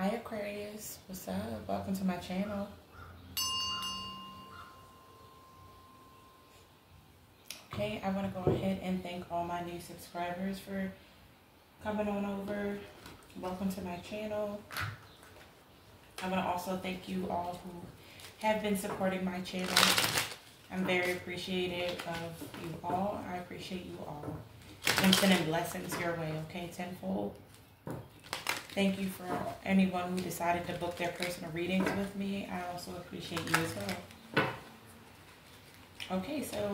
Hi Aquarius, what's up? Welcome to my channel. Okay, I want to go ahead and thank all my new subscribers for coming on over. Welcome to my channel. I want to also thank you all who have been supporting my channel. I'm very appreciative of you all. I appreciate you all. I'm sending blessings your way, okay, tenfold. Thank you for anyone who decided to book their personal readings with me. I also appreciate you as well. Okay, so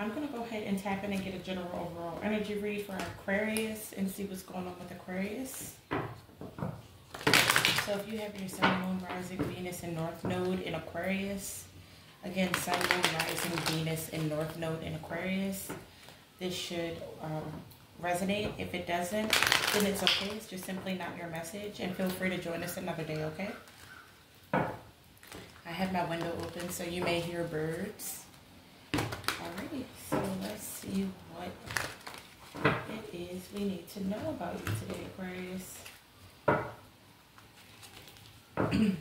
I'm going to go ahead and tap in and get a general overall energy read for Aquarius and see what's going on with Aquarius. So if you have your Sun, Moon, Rising, Venus, and North Node in Aquarius, again, Sun, Moon, Rising, Venus, and North Node in Aquarius, this should um, resonate. If it doesn't, then it's okay. It's just simply not your message. And feel free to join us another day, okay? I have my window open, so you may hear birds. Alrighty, so let's see what it is we need to know about you today, Aquarius. yeah,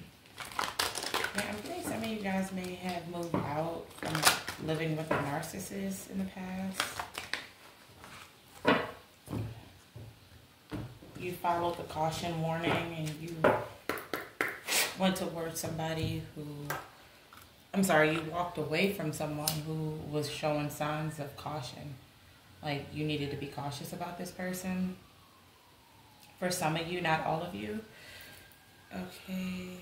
I'm getting some of you guys may have moved out from living with a narcissist in the past. You followed the caution warning and you went towards somebody who I'm sorry, you walked away from someone who was showing signs of caution. Like you needed to be cautious about this person. For some of you, not all of you. Okay.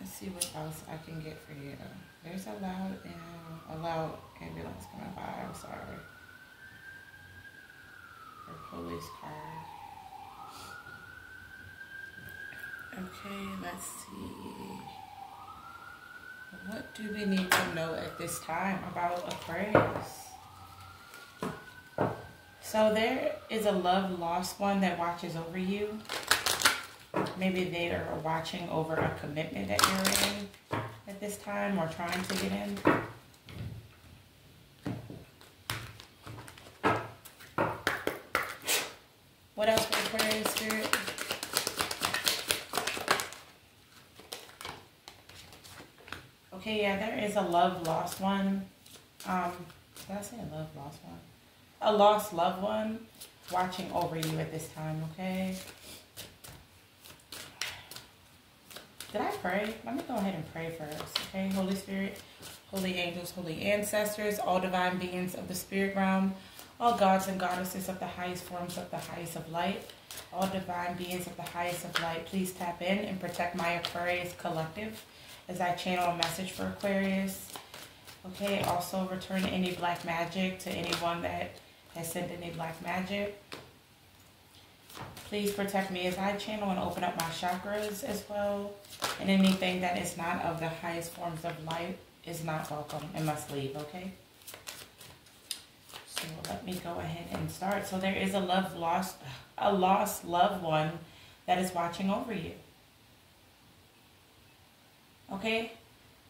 Let's see what else I can get for you. There's a loud, uh, a loud ambulance coming by. I'm sorry. Or police car. Okay, let's see. What do we need to know at this time about Aquarius? So there is a love lost one that watches over you. Maybe they are watching over a commitment that you're in at this time or trying to get in. What else for Aquarius Spirit? Okay, yeah, there is a love lost one. Um, did I say a love lost one? A lost loved one watching over you at this time, okay? Did I pray? Let me go ahead and pray first, okay? Holy Spirit, holy angels, holy ancestors, all divine beings of the spirit realm, all gods and goddesses of the highest forms of the highest of light, all divine beings of the highest of light, please tap in and protect my Aquarius collective as I channel a message for Aquarius. Okay, also return any black magic to anyone that has sent any black magic. Please protect me as I channel and open up my chakras as well. And anything that is not of the highest forms of light is not welcome and must leave, okay? So let me go ahead and start. So there is a love lost, a lost loved one that is watching over you okay?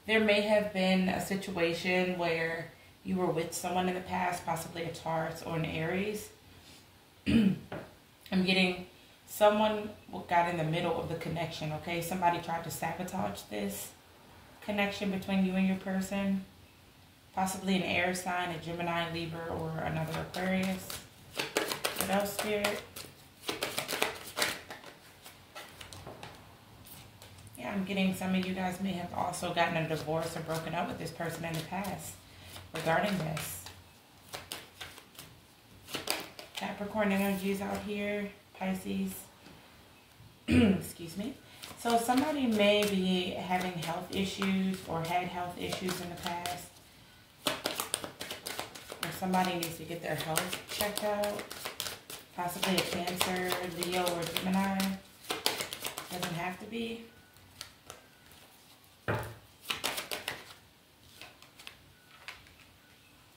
There may have been a situation where you were with someone in the past, possibly a Taurus or an Aries. I'm getting someone got in the middle of the connection, okay? Somebody tried to sabotage this connection between you and your person. Possibly an air sign, a Gemini, Libra, or another Aquarius. What else, Spirit? I'm getting some of you guys may have also gotten a divorce or broken up with this person in the past regarding this. Capricorn energies out here, Pisces. Excuse me. So somebody may be having health issues or had health issues in the past. Or somebody needs to get their health checked out. Possibly a Cancer, Leo, or Gemini. Doesn't have to be.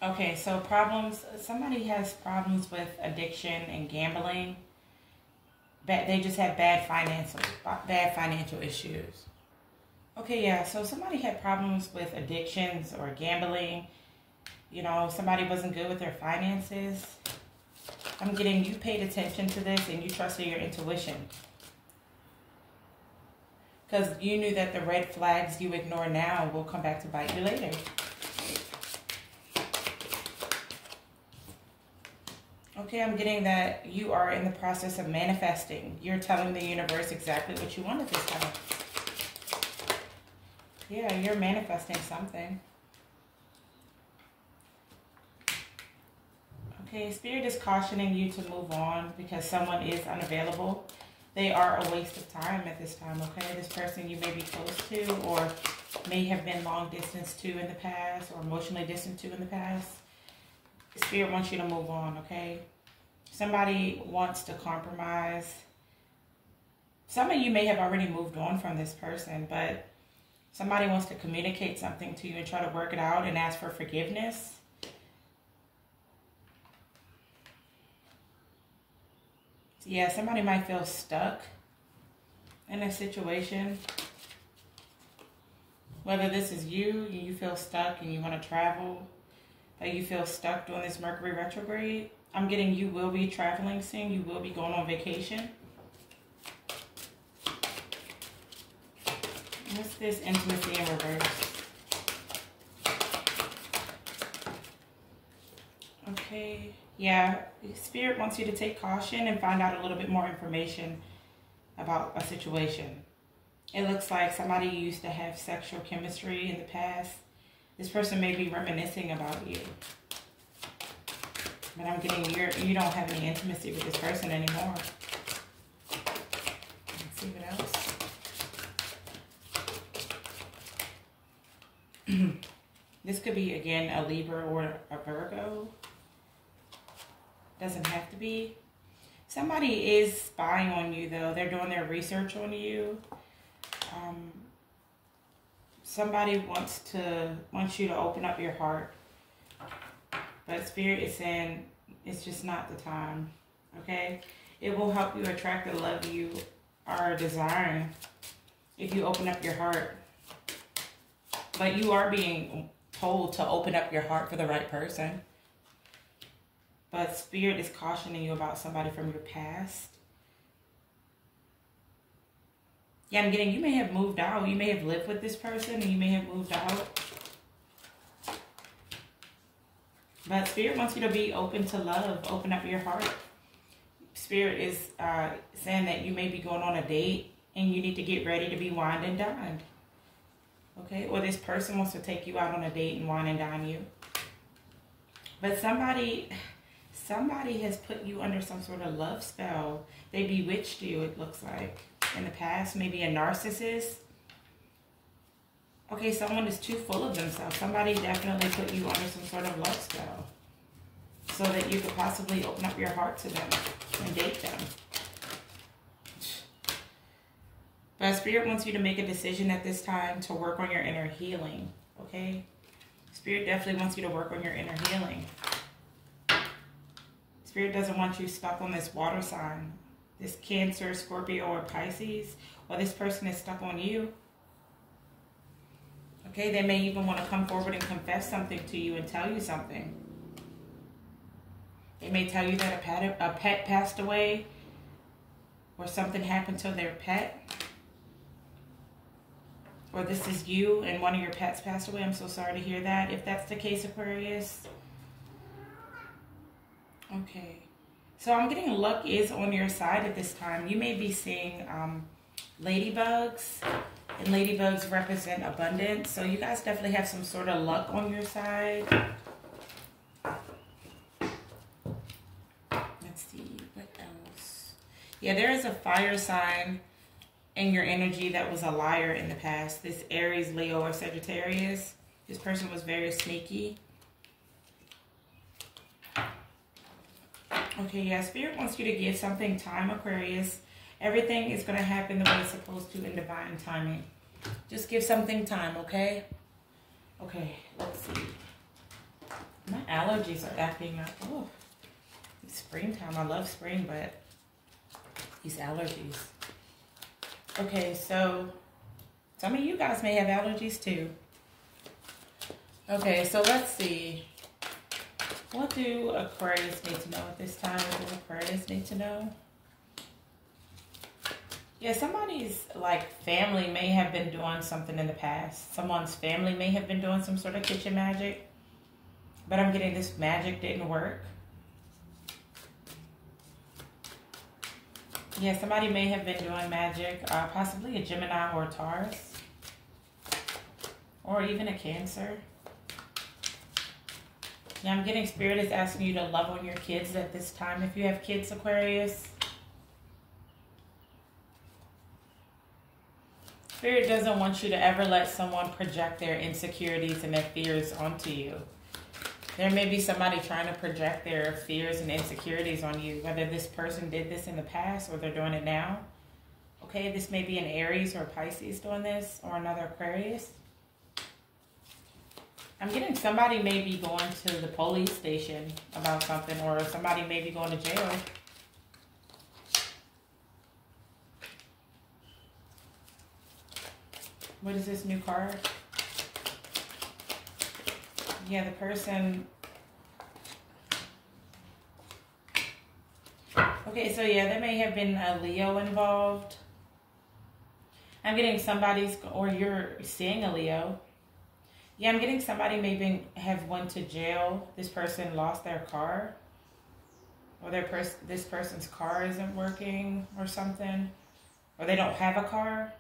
Okay, so problems, somebody has problems with addiction and gambling. But they just have bad financial, bad financial issues. Okay, yeah, so somebody had problems with addictions or gambling. You know, somebody wasn't good with their finances. I'm getting you paid attention to this and you trusted your intuition. Because you knew that the red flags you ignore now will come back to bite you later. Okay, I'm getting that you are in the process of manifesting. You're telling the universe exactly what you want at this time. Yeah, you're manifesting something. Okay, Spirit is cautioning you to move on because someone is unavailable. They are a waste of time at this time, okay? This person you may be close to or may have been long distance to in the past or emotionally distant to in the past. Spirit wants you to move on, okay? Somebody wants to compromise. Some of you may have already moved on from this person, but somebody wants to communicate something to you and try to work it out and ask for forgiveness. Yeah, somebody might feel stuck in a situation. Whether this is you, you feel stuck and you want to travel, that you feel stuck doing this Mercury retrograde, I'm getting you will be traveling soon. You will be going on vacation. What's this intimacy in reverse? Okay. Yeah. Spirit wants you to take caution and find out a little bit more information about a situation. It looks like somebody used to have sexual chemistry in the past. This person may be reminiscing about you. But I'm getting you're, you don't have any intimacy with this person anymore. Let's see what else. this could be, again, a Libra or a Virgo. Doesn't have to be. Somebody is spying on you, though. They're doing their research on you. Um, somebody wants to wants you to open up your heart but Spirit is saying it's just not the time. Okay? It will help you attract the love you are desiring if you open up your heart. But you are being told to open up your heart for the right person. But Spirit is cautioning you about somebody from your past. Yeah, I'm getting you may have moved out. You may have lived with this person and you may have moved out. But Spirit wants you to be open to love, open up your heart. Spirit is uh, saying that you may be going on a date and you need to get ready to be wined and dined. Okay? Or this person wants to take you out on a date and wine and dine you. But somebody, somebody has put you under some sort of love spell. They bewitched you, it looks like. In the past, maybe a narcissist Okay, someone is too full of themselves. Somebody definitely put you under some sort of love spell so that you could possibly open up your heart to them and date them. But Spirit wants you to make a decision at this time to work on your inner healing, okay? Spirit definitely wants you to work on your inner healing. Spirit doesn't want you stuck on this water sign, this Cancer, Scorpio, or Pisces, or this person is stuck on you. Okay, they may even want to come forward and confess something to you and tell you something. They may tell you that a pet, a pet passed away or something happened to their pet. Or this is you and one of your pets passed away. I'm so sorry to hear that. If that's the case, Aquarius. Okay. So I'm getting luck is on your side at this time. You may be seeing um, ladybugs and ladybugs represent abundance. So you guys definitely have some sort of luck on your side. Let's see, what else? Yeah, there is a fire sign in your energy that was a liar in the past. This Aries, Leo, or Sagittarius. This person was very sneaky. Okay, yeah, Spirit wants you to give something time, Aquarius. Everything is going to happen the way it's supposed to in divine timing. Just give something time, okay? Okay, let's see. My allergies are acting up. Oh, it's springtime. I love spring, but these allergies. Okay, so some of you guys may have allergies too. Okay, so let's see. What do Aquarius need to know at this time? What do Aquarius need to know? Yeah, somebody's like family may have been doing something in the past. Someone's family may have been doing some sort of kitchen magic. But I'm getting this magic didn't work. Yeah, somebody may have been doing magic, uh, possibly a Gemini or a Taurus, or even a Cancer. Yeah, I'm getting Spirit is asking you to love on your kids at this time if you have kids, Aquarius. Spirit doesn't want you to ever let someone project their insecurities and their fears onto you. There may be somebody trying to project their fears and insecurities on you, whether this person did this in the past or they're doing it now. Okay, this may be an Aries or Pisces doing this or another Aquarius. I'm getting somebody may be going to the police station about something or somebody may be going to jail. What is this new card? Yeah, the person... Okay, so yeah, there may have been a Leo involved. I'm getting somebody's, or you're seeing a Leo. Yeah, I'm getting somebody maybe have went to jail. This person lost their car. Or their pers this person's car isn't working or something. Or they don't have a car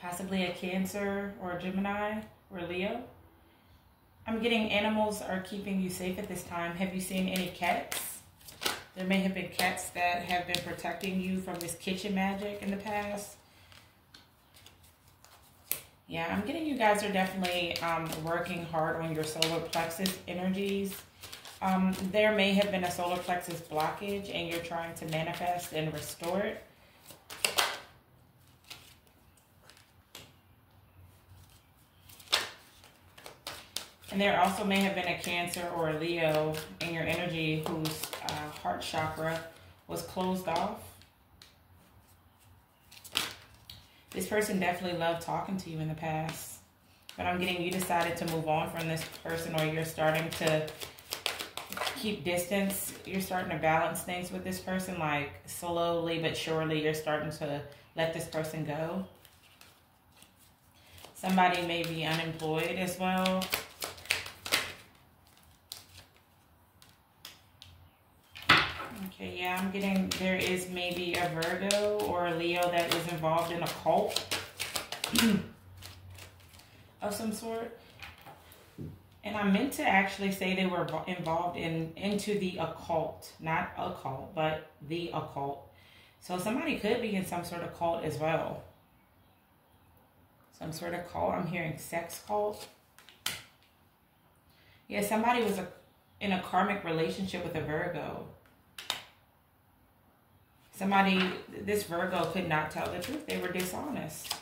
possibly a Cancer or a Gemini or Leo. I'm getting animals are keeping you safe at this time. Have you seen any cats? There may have been cats that have been protecting you from this kitchen magic in the past. Yeah, I'm getting you guys are definitely um, working hard on your solar plexus energies. Um, there may have been a solar plexus blockage and you're trying to manifest and restore it. And there also may have been a Cancer or a Leo in your energy whose uh, heart chakra was closed off. This person definitely loved talking to you in the past. But I'm getting you decided to move on from this person or you're starting to keep distance. You're starting to balance things with this person. Like slowly but surely you're starting to let this person go. Somebody may be unemployed as well. Okay, yeah, I'm getting, there is maybe a Virgo or a Leo that is involved in a cult of some sort. And I meant to actually say they were involved in into the occult, not a cult, but the occult. So somebody could be in some sort of cult as well. Some sort of cult. I'm hearing sex cult. Yeah, somebody was a, in a karmic relationship with a Virgo. Somebody, this Virgo could not tell the truth. They were dishonest.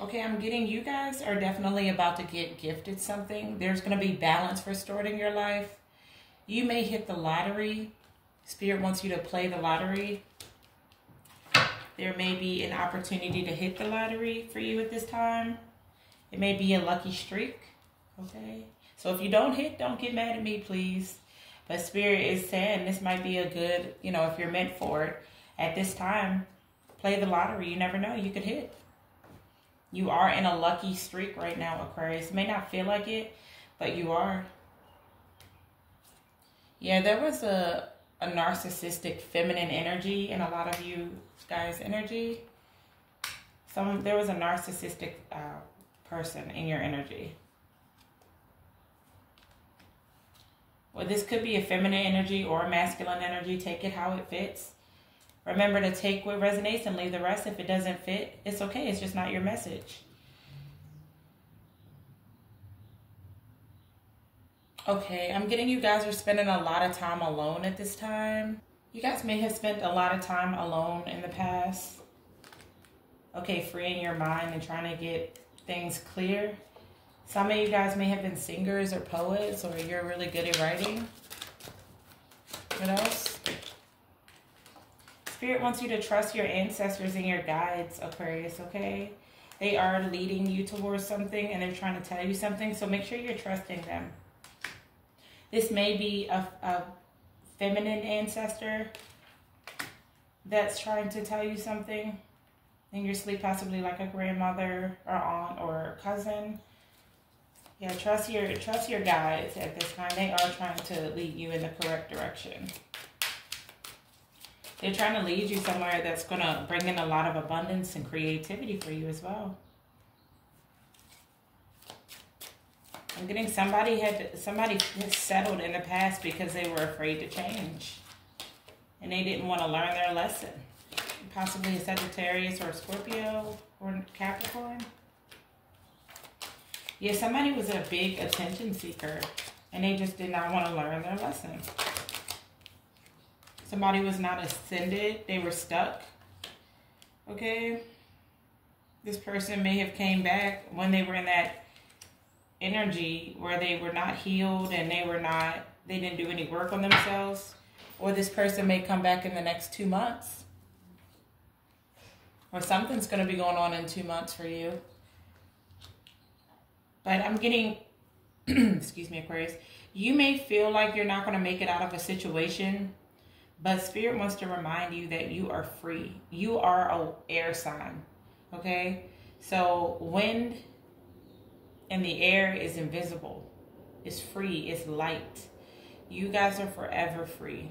Okay, I'm getting you guys are definitely about to get gifted something. There's going to be balance restored in your life. You may hit the lottery. Spirit wants you to play the lottery. There may be an opportunity to hit the lottery for you at this time. It may be a lucky streak. Okay. So if you don't hit, don't get mad at me, please. But Spirit is saying this might be a good, you know, if you're meant for it at this time, play the lottery. You never know. You could hit. You are in a lucky streak right now, Aquarius. It may not feel like it, but you are. Yeah, there was a, a narcissistic feminine energy in a lot of you guys' energy. Some There was a narcissistic uh, person in your energy. Well, this could be a feminine energy or a masculine energy. Take it how it fits. Remember to take what resonates and leave the rest. If it doesn't fit, it's okay. It's just not your message. Okay, I'm getting you guys are spending a lot of time alone at this time. You guys may have spent a lot of time alone in the past. Okay, freeing your mind and trying to get things clear. Some of you guys may have been singers or poets or you're really good at writing. What else? Spirit wants you to trust your ancestors and your guides, Aquarius, okay? They are leading you towards something and they're trying to tell you something, so make sure you're trusting them. This may be a, a feminine ancestor that's trying to tell you something in your sleep, possibly like a grandmother or aunt or cousin. Yeah, trust your trust your guides at this time. They are trying to lead you in the correct direction. They're trying to lead you somewhere that's going to bring in a lot of abundance and creativity for you as well. I'm getting somebody had somebody has settled in the past because they were afraid to change. And they didn't want to learn their lesson. Possibly a Sagittarius or a Scorpio or Capricorn. Yeah, somebody was a big attention seeker and they just did not want to learn their lesson. Somebody was not ascended. They were stuck. Okay. This person may have came back when they were in that energy where they were not healed and they were not, they didn't do any work on themselves. Or this person may come back in the next two months. Or something's going to be going on in two months for you. But I'm getting, excuse me, Aquarius, you may feel like you're not going to make it out of a situation but Spirit wants to remind you that you are free. You are a air sign. Okay? So wind and the air is invisible. It's free. It's light. You guys are forever free.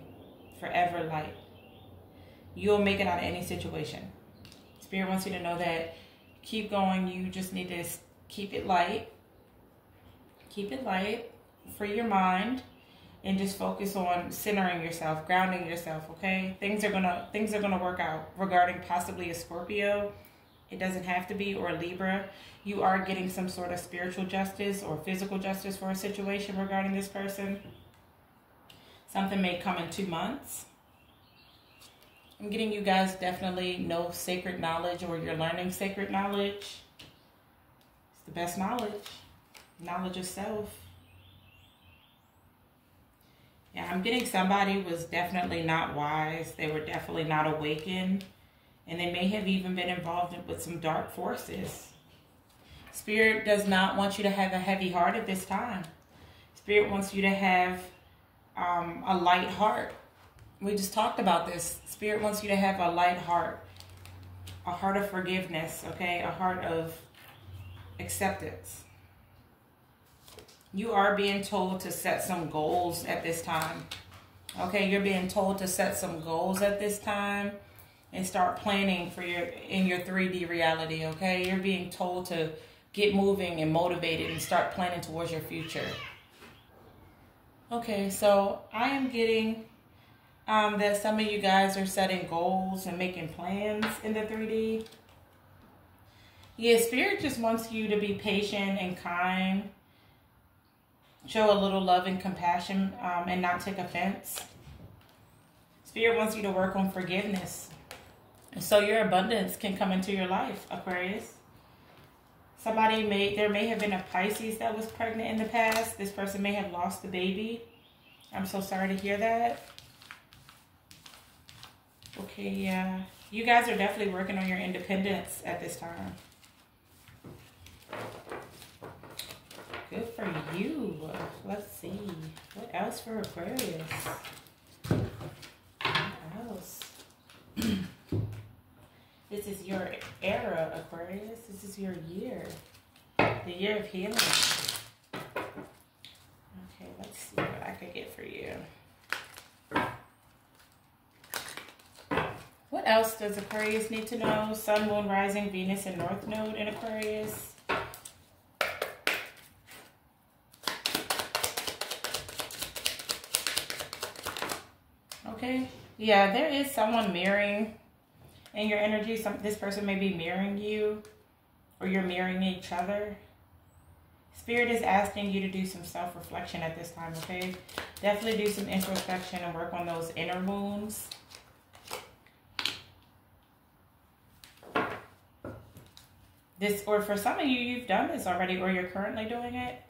Forever light. You'll make it out of any situation. Spirit wants you to know that keep going. You just need to keep it light. Keep it light. Free your mind and just focus on centering yourself, grounding yourself, okay? Things are gonna things are gonna work out regarding possibly a Scorpio. It doesn't have to be or a Libra. You are getting some sort of spiritual justice or physical justice for a situation regarding this person. Something may come in two months. I'm getting you guys definitely know sacred knowledge or you're learning sacred knowledge. It's the best knowledge. Knowledge of self. Yeah, I'm getting somebody was definitely not wise. They were definitely not awakened. And they may have even been involved with some dark forces. Spirit does not want you to have a heavy heart at this time. Spirit wants you to have um, a light heart. We just talked about this. Spirit wants you to have a light heart, a heart of forgiveness, okay? A heart of acceptance you are being told to set some goals at this time. Okay, you're being told to set some goals at this time and start planning for your in your 3D reality, okay? You're being told to get moving and motivated and start planning towards your future. Okay, so I am getting um, that some of you guys are setting goals and making plans in the 3D. Yeah, Spirit just wants you to be patient and kind show a little love and compassion um, and not take offense. Spirit wants you to work on forgiveness. So your abundance can come into your life, Aquarius. Somebody may, there may have been a Pisces that was pregnant in the past. This person may have lost the baby. I'm so sorry to hear that. Okay, yeah. You guys are definitely working on your independence at this time. Good for you. Let's see. What else for Aquarius? What else? this is your era, Aquarius. This is your year. The year of healing. Okay, let's see what I could get for you. What else does Aquarius need to know? Sun, Moon, Rising, Venus, and North Node in Aquarius. Okay. Yeah, there is someone mirroring in your energy. Some this person may be mirroring you or you're mirroring each other. Spirit is asking you to do some self-reflection at this time, okay? Definitely do some introspection and work on those inner wounds. This, or for some of you, you've done this already or you're currently doing it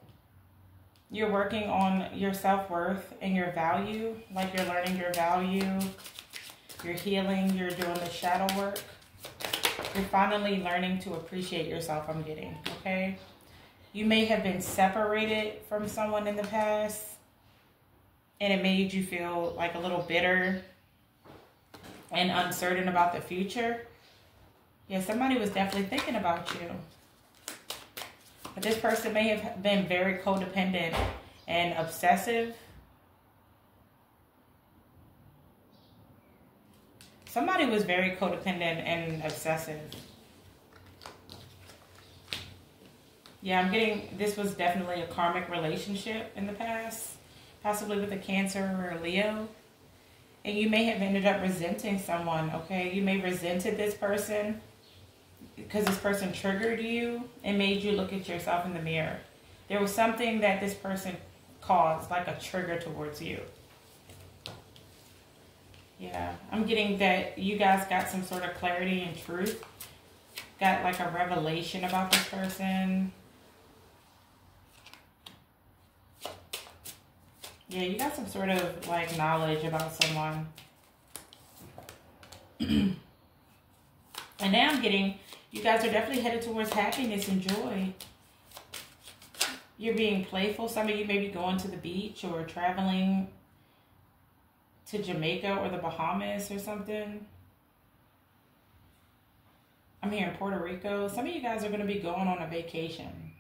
you're working on your self-worth and your value, like you're learning your value, you're healing, you're doing the shadow work. You're finally learning to appreciate yourself, I'm getting, okay? You may have been separated from someone in the past. and it made you feel like a little bitter and uncertain about the future. Yeah, somebody was definitely thinking about you. But this person may have been very codependent and obsessive. Somebody was very codependent and obsessive. Yeah, I'm getting, this was definitely a karmic relationship in the past, possibly with a Cancer or a Leo. And you may have ended up resenting someone, okay? You may resented this person because this person triggered you and made you look at yourself in the mirror. There was something that this person caused, like a trigger towards you. Yeah, I'm getting that you guys got some sort of clarity and truth. Got like a revelation about this person. Yeah, you got some sort of like knowledge about someone. and now I'm getting, you guys are definitely headed towards happiness and joy. You're being playful. Some of you may be going to the beach or traveling to Jamaica or the Bahamas or something. I'm here in Puerto Rico. Some of you guys are going to be going on a vacation.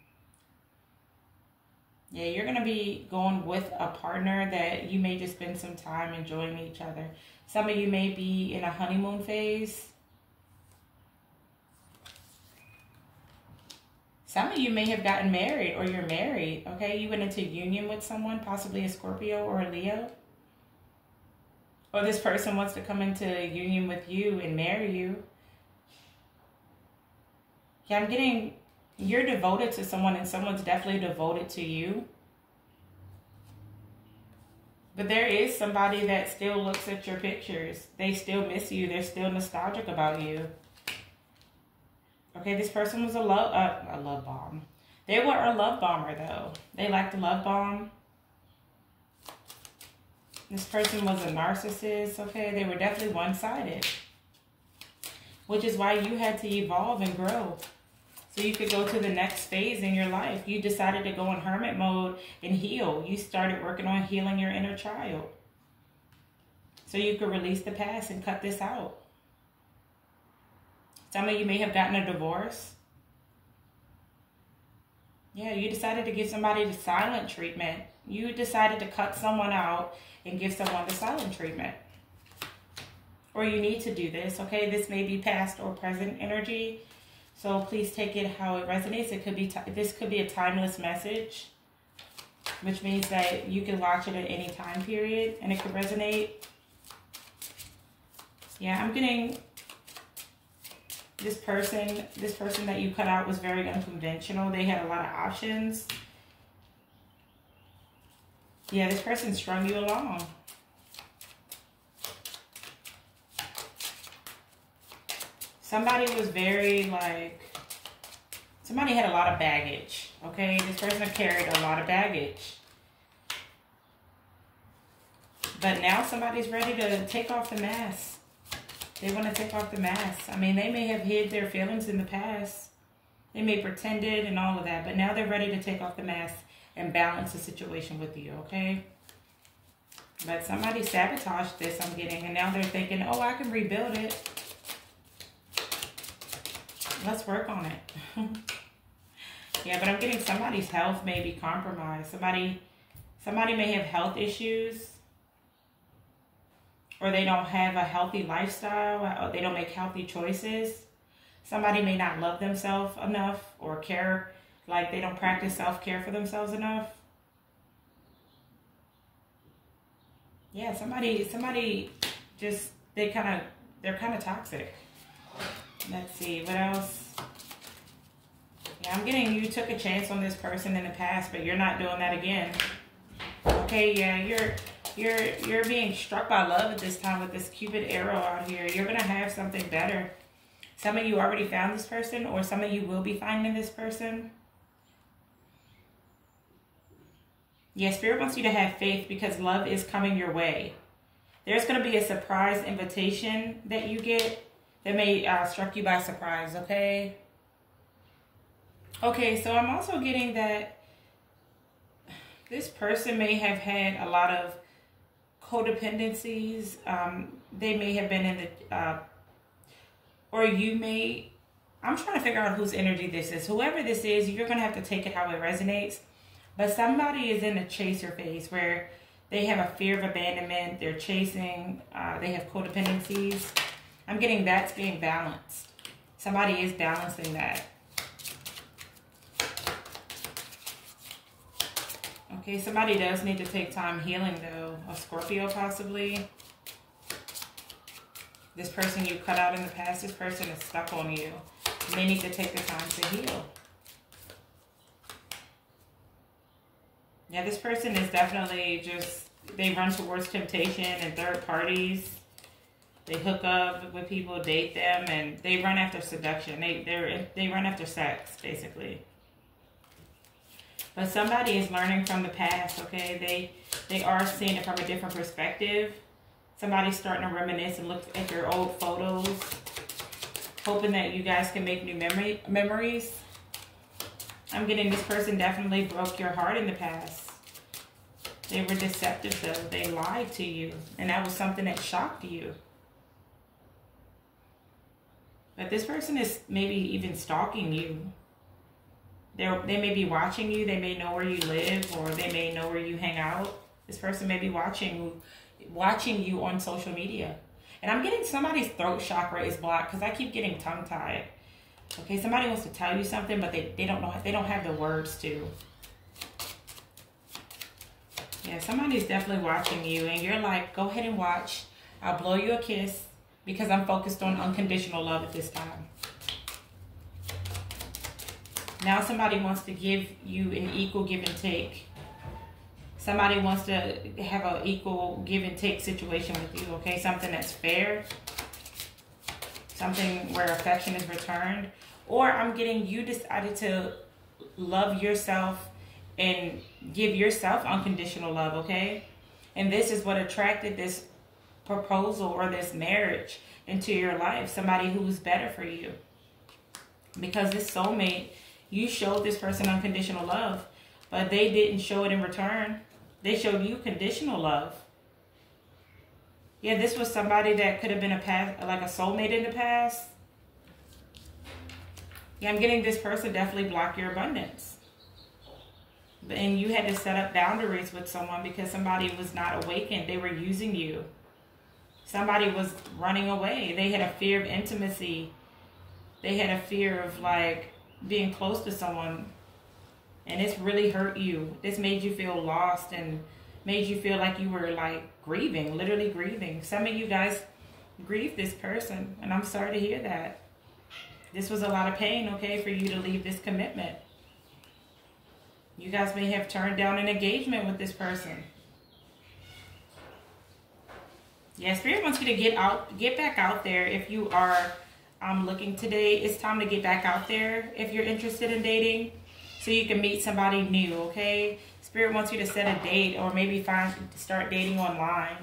Yeah, you're going to be going with a partner that you may just spend some time enjoying each other. Some of you may be in a honeymoon phase. Some of you may have gotten married or you're married, okay? You went into union with someone, possibly a Scorpio or a Leo. Or this person wants to come into union with you and marry you. Yeah, I'm getting you're devoted to someone and someone's definitely devoted to you. But there is somebody that still looks at your pictures. They still miss you. They're still nostalgic about you. Okay, this person was a love uh, a love bomb. They were a love bomber though. They liked to love bomb. This person was a narcissist. Okay, they were definitely one-sided. Which is why you had to evolve and grow so you could go to the next phase in your life. You decided to go in hermit mode and heal. You started working on healing your inner child. So you could release the past and cut this out. Some of you may have gotten a divorce. Yeah, you decided to give somebody the silent treatment. You decided to cut someone out and give someone the silent treatment. Or you need to do this, okay? This may be past or present energy so please take it how it resonates. It could be this could be a timeless message, which means that you can watch it at any time period and it could resonate. Yeah, I'm getting this person, this person that you cut out was very unconventional. They had a lot of options. Yeah, this person strung you along. somebody was very like somebody had a lot of baggage okay this person carried a lot of baggage but now somebody's ready to take off the mask they want to take off the mask i mean they may have hid their feelings in the past. They may pretended and all of that but now they're ready to take off the mask and balance the situation with you okay? But somebody sabotaged this i'm getting and now they're thinking oh i can rebuild it. Let's work on it. yeah, but I'm getting somebody's health may be compromised. Somebody, somebody may have health issues or they don't have a healthy lifestyle or they don't make healthy choices. Somebody may not love themselves enough or care, like they don't practice self-care for themselves enough. Yeah, somebody, somebody just, they kind of, they're kind of toxic. Let's see, what else? Yeah, I'm getting you took a chance on this person in the past, but you're not doing that again. Okay, yeah, you're you're you're being struck by love at this time with this cupid arrow out here. You're gonna have something better. Some of you already found this person, or some of you will be finding this person. Yeah, Spirit wants you to have faith because love is coming your way. There's going to be a surprise invitation that you get that may uh, struck you by surprise, okay? Okay, so I'm also getting that this person may have had a lot of codependencies. Um, they may have been in the, uh, or you may, I'm trying to figure out whose energy this is. Whoever this is, you're going to have to take it how it resonates. But somebody is in a chaser phase where they have a fear of abandonment. They're chasing. Uh, they have codependencies. I'm getting that's being balanced. Somebody is balancing that. Okay, somebody does need to take time healing though. A Scorpio possibly. This person you cut out in the past, this person is stuck on you. They need to take the time to heal. Yeah, this person is definitely just, they run towards temptation and third parties. They hook up with people, date them, and they run after seduction. They they they run after sex, basically. But somebody is learning from the past, okay? They they are seeing it from a different perspective. Somebody's starting to reminisce and look at your old photos, hoping that you guys can make new memory memories. I'm getting this person definitely broke your heart in the past. They were deceptive though. They lied to you. And that was something that shocked you. But this person is maybe even stalking you. They're, they may be watching you. They may know where you live or they may know where you hang out. This person may be watching watching you on social media. And I'm getting somebody's throat chakra is blocked because I keep getting tongue tied. Okay, somebody wants to tell you something, but they, they don't know they don't have the words to. Yeah, somebody's definitely watching you and you're like, go ahead and watch. I'll blow you a kiss because I'm focused on unconditional love at this time. Now somebody wants to give you an equal give and take. Somebody wants to have an equal give and take situation with you, okay? Something that's fair. Something where affection is returned. Or I'm getting you decided to love yourself and give yourself unconditional love, okay? And this is what attracted this proposal or this marriage into your life. Somebody who's better for you. Because this soulmate you showed this person unconditional love, but they didn't show it in return. They showed you conditional love. Yeah, this was somebody that could have been a past, like a soulmate in the past. Yeah, I'm getting this person definitely block your abundance. And you had to set up boundaries with someone because somebody was not awakened. They were using you. Somebody was running away. They had a fear of intimacy. They had a fear of like being close to someone and it's really hurt you. This made you feel lost and made you feel like you were like grieving, literally grieving. Some of you guys grieve this person and I'm sorry to hear that. This was a lot of pain, okay, for you to leave this commitment. You guys may have turned down an engagement with this person. Yeah, Spirit wants you to get out, get back out there if you are I'm looking today, it's time to get back out there if you're interested in dating so you can meet somebody new, okay? Spirit wants you to set a date or maybe find start dating online.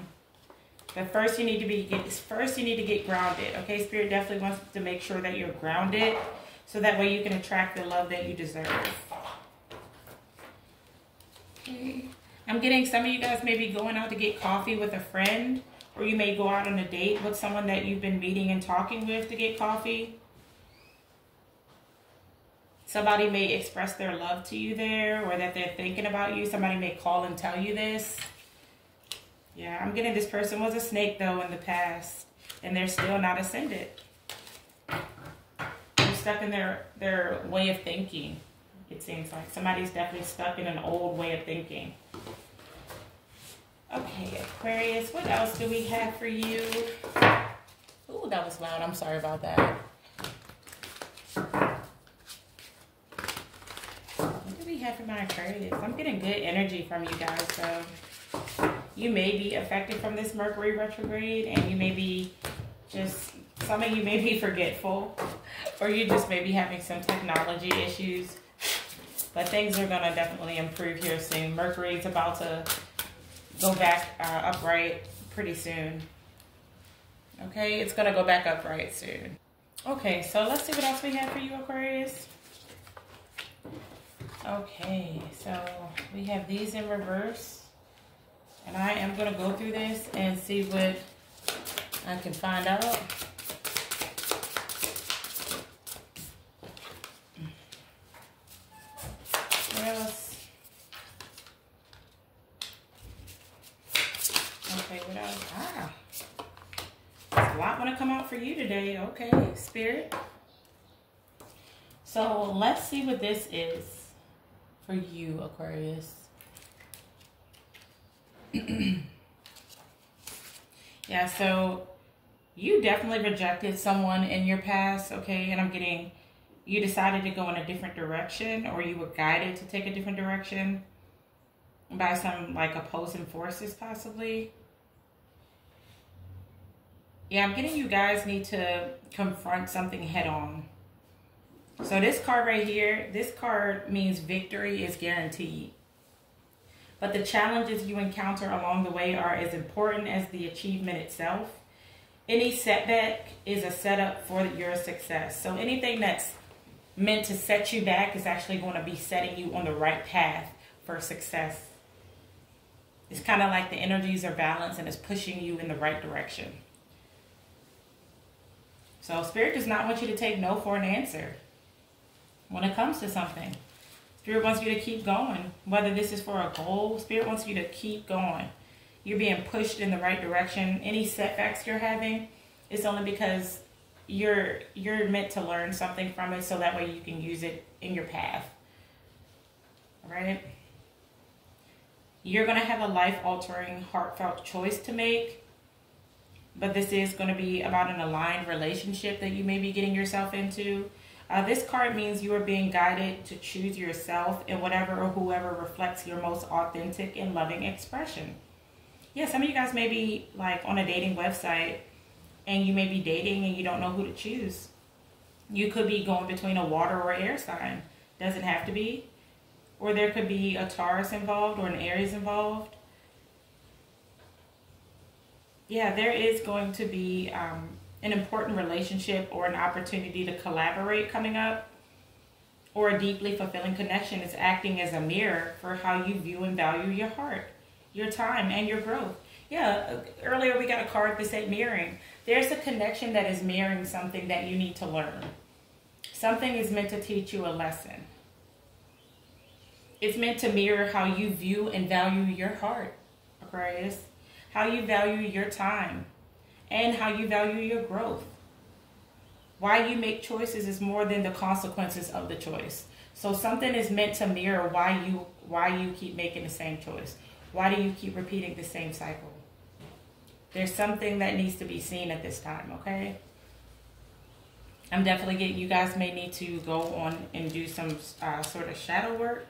But first you need to be get first you need to get grounded, okay? Spirit definitely wants to make sure that you're grounded so that way you can attract the love that you deserve. Okay. I'm getting some of you guys maybe going out to get coffee with a friend or you may go out on a date with someone that you've been meeting and talking with to get coffee. Somebody may express their love to you there or that they're thinking about you. Somebody may call and tell you this. Yeah, I'm getting this person was a snake though in the past and they're still not ascended. They're stuck in their, their way of thinking, it seems like. Somebody's definitely stuck in an old way of thinking. Okay, Aquarius, what else do we have for you? Ooh, that was loud. I'm sorry about that. What do we have for my Aquarius? I'm getting good energy from you guys, so you may be affected from this Mercury retrograde, and you may be just, some of you may be forgetful, or you just may be having some technology issues, but things are going to definitely improve here soon. Mercury is about to go back uh, upright pretty soon. Okay, it's gonna go back upright soon. Okay, so let's see what else we have for you, Aquarius. Okay, so we have these in reverse. And I am to go through this and see what I can find out. What else? Okay, what else? Ah. There's a lot want to come out for you today. Okay, Spirit. So let's see what this is for you, Aquarius. yeah, so you definitely rejected someone in your past, okay? And I'm getting, you decided to go in a different direction or you were guided to take a different direction by some like opposing forces possibly. Yeah, I'm getting you guys need to confront something head on. So this card right here, this card means victory is guaranteed. But the challenges you encounter along the way are as important as the achievement itself. Any setback is a setup for your success. So anything that's meant to set you back is actually going to be setting you on the right path for success. It's kind of like the energies are balanced and it's pushing you in the right direction. So Spirit does not want you to take no for an answer when it comes to something. Spirit wants you to keep going. Whether this is for a goal, Spirit wants you to keep going. You're being pushed in the right direction. Any setbacks you're having, it's only because you're you're meant to learn something from it so that way you can use it in your path. Right? You're going to have a life-altering, heartfelt choice to make but this is going to be about an aligned relationship that you may be getting yourself into. Uh, this card means you are being guided to choose yourself and whatever or whoever reflects your most authentic and loving expression. Yeah, some of you guys may be like on a dating website and you may be dating and you don't know who to choose. You could be going between a water or air sign. Doesn't have to be. Or there could be a Taurus involved or an Aries involved yeah, there is going to be um, an important relationship or an opportunity to collaborate coming up, or a deeply fulfilling connection is acting as a mirror for how you view and value your heart, your time, and your growth. Yeah, earlier we got a card that said mirroring. There's a connection that is mirroring something that you need to learn. Something is meant to teach you a lesson. It's meant to mirror how you view and value your heart, Aquarius how you value your time, and how you value your growth. Why you make choices is more than the consequences of the choice. So something is meant to mirror why you why you keep making the same choice. Why do you keep repeating the same cycle? There's something that needs to be seen at this time, okay? I'm definitely getting, you guys may need to go on and do some uh, sort of shadow work.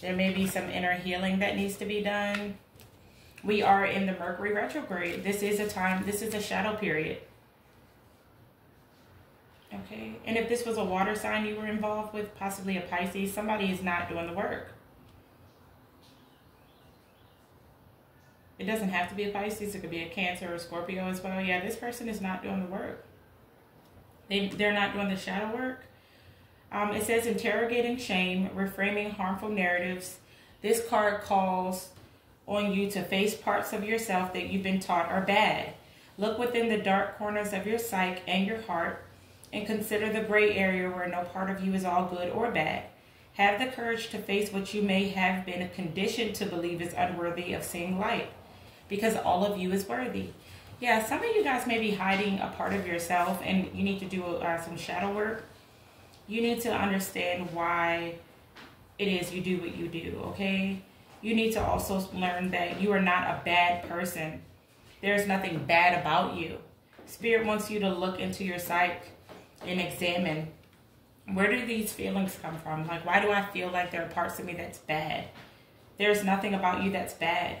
There may be some inner healing that needs to be done we are in the Mercury retrograde. This is a time, this is a shadow period. Okay, and if this was a water sign you were involved with, possibly a Pisces, somebody is not doing the work. It doesn't have to be a Pisces, it could be a Cancer or Scorpio as well. Yeah, this person is not doing the work. They, they're not doing the shadow work. Um, it says interrogating shame, reframing harmful narratives. This card calls on you to face parts of yourself that you've been taught are bad. Look within the dark corners of your psyche and your heart and consider the gray area where no part of you is all good or bad. Have the courage to face what you may have been conditioned to believe is unworthy of seeing light because all of you is worthy. Yeah, some of you guys may be hiding a part of yourself and you need to do uh, some shadow work. You need to understand why it is you do what you do, okay? You need to also learn that you are not a bad person. There's nothing bad about you. Spirit wants you to look into your psyche and examine where do these feelings come from? Like, why do I feel like there are parts of me that's bad? There's nothing about you that's bad.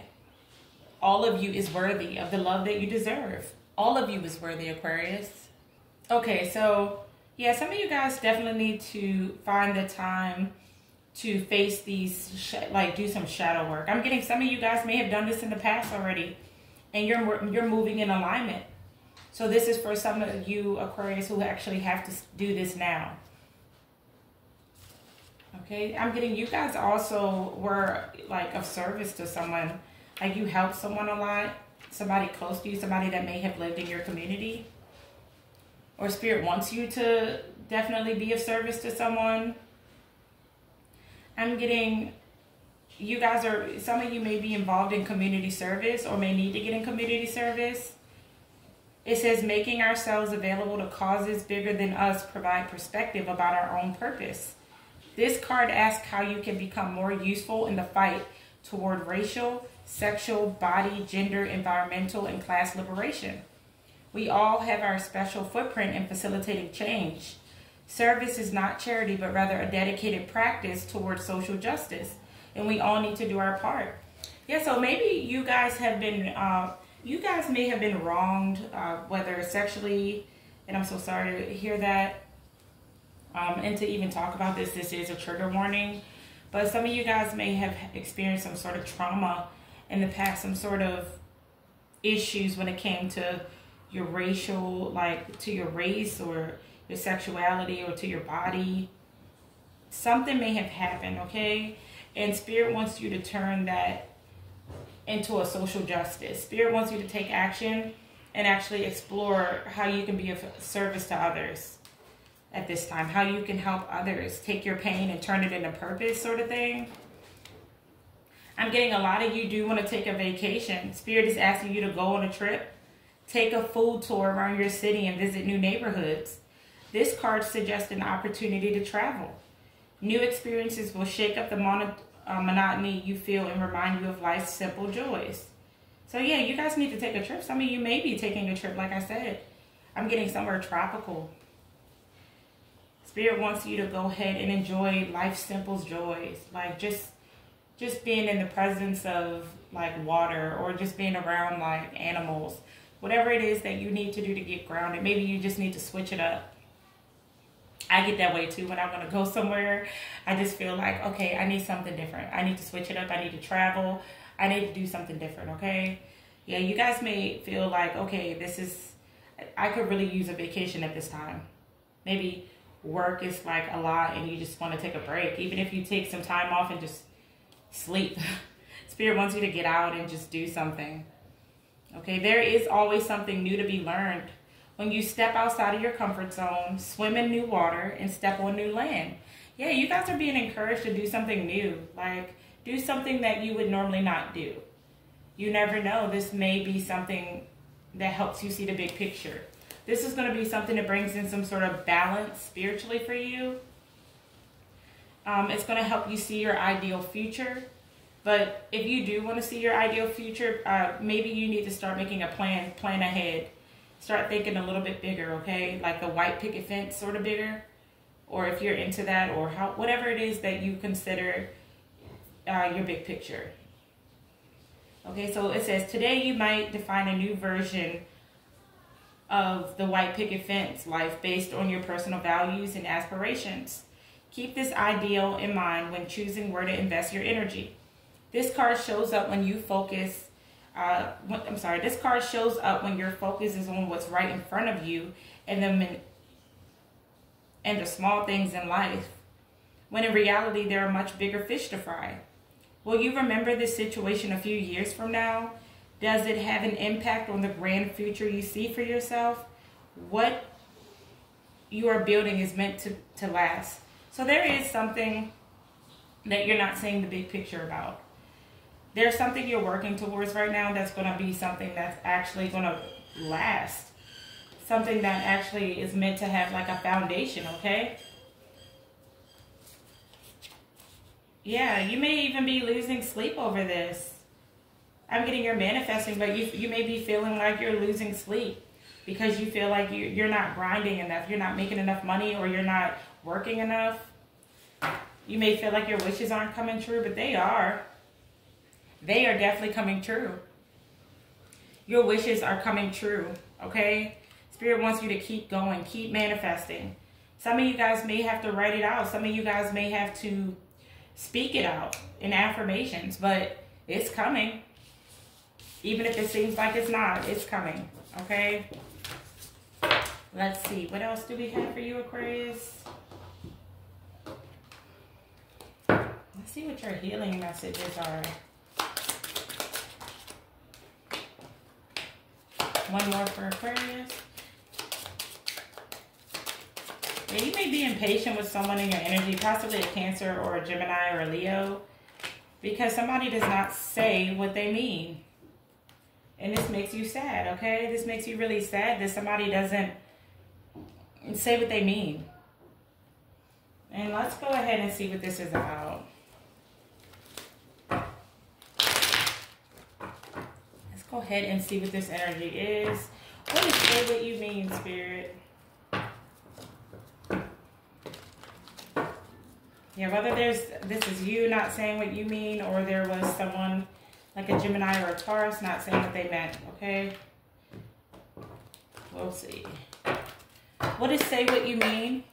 All of you is worthy of the love that you deserve. All of you is worthy, Aquarius. Okay, so yeah, some of you guys definitely need to find the time to face these, like do some shadow work. I'm getting some of you guys may have done this in the past already, and you're you're moving in alignment. So this is for some of you Aquarius who actually have to do this now. Okay, I'm getting you guys also were like of service to someone. Like you help someone a lot, somebody close to you, somebody that may have lived in your community. Or spirit wants you to definitely be of service to someone. I'm getting you guys are some of you may be involved in community service or may need to get in community service. It says making ourselves available to causes bigger than us provide perspective about our own purpose. This card asks how you can become more useful in the fight toward racial, sexual, body, gender, environmental, and class liberation. We all have our special footprint in facilitating change. Service is not charity, but rather a dedicated practice towards social justice and we all need to do our part. Yeah, so maybe you guys have been, uh, you guys may have been wronged, uh, whether sexually, and I'm so sorry to hear that. Um, and to even talk about this, this is a trigger warning. But some of you guys may have experienced some sort of trauma in the past, some sort of issues when it came to your racial, like to your race or your sexuality or to your body. Something may have happened, okay? And Spirit wants you to turn that into a social justice. Spirit wants you to take action and actually explore how you can be of service to others at this time, how you can help others take your pain and turn it into purpose, sort of thing. I'm getting a lot of you do want to take a vacation. Spirit is asking you to go on a trip, take a food tour around your city, and visit new neighborhoods. This card suggests an opportunity to travel. New experiences will shake up the mon uh, monotony you feel and remind you of life's simple joys. So yeah, you guys need to take a trip. Some of you may be taking a trip, like I said. I'm getting somewhere tropical. Spirit wants you to go ahead and enjoy life's simple joys. Like just just being in the presence of like water or just being around like animals. Whatever it is that you need to do to get grounded. Maybe you just need to switch it up I get that way too when I want to go somewhere. I just feel like, okay, I need something different. I need to switch it up. I need to travel. I need to do something different, okay? Yeah, you guys may feel like, okay, this is, I could really use a vacation at this time. Maybe work is like a lot and you just want to take a break. Even if you take some time off and just sleep. Spirit wants you to get out and just do something. Okay, there is always something new to be learned when you step outside of your comfort zone, swim in new water, and step on new land. Yeah, you guys are being encouraged to do something new. Like, do something that you would normally not do. You never know. This may be something that helps you see the big picture. This is going to be something that brings in some sort of balance spiritually for you. Um, it's going to help you see your ideal future. But if you do want to see your ideal future, uh, maybe you need to start making a plan, plan ahead start thinking a little bit bigger, okay? Like the white picket fence sort of bigger. Or if you're into that or how whatever it is that you consider uh, your big picture. Okay, so it says today you might define a new version of the white picket fence life based on your personal values and aspirations. Keep this ideal in mind when choosing where to invest your energy. This card shows up when you focus uh, I'm sorry, this card shows up when your focus is on what's right in front of you and the, and the small things in life. When in reality, there are much bigger fish to fry. Will you remember this situation a few years from now? Does it have an impact on the grand future you see for yourself? What you are building is meant to, to last. So there is something that you're not seeing the big picture about there's something you're working towards right now that's going to be something that's actually going to last. Something that actually is meant to have like a foundation, okay? Yeah, you may even be losing sleep over this. I'm getting you're manifesting, but you, you may be feeling like you're losing sleep because you feel like you, you're not grinding enough, you're not making enough money, or you're not working enough. You may feel like your wishes aren't coming true, but they are they are definitely coming true. Your wishes are coming true, okay? Spirit wants you to keep going, keep manifesting. Some of you guys may have to write it out. Some of you guys may have to speak it out in affirmations, but it's coming. Even if it seems like it's not, it's coming, okay? Let's see. What else do we have for you, Aquarius? Let's see what your healing messages are. One more for Aquarius. Yeah, you may be impatient with someone in your energy, possibly a Cancer or a Gemini or a Leo, because somebody does not say what they mean. And this makes you sad, okay? This makes you really sad that somebody doesn't say what they mean. And let's go ahead and see what this is about. Let's go ahead and see what this energy is. What is say what you mean, Spirit? Yeah, whether there's this is you not saying what you mean or there was someone like a Gemini or a Taurus not saying what they meant, okay? We'll see. What is say what you mean?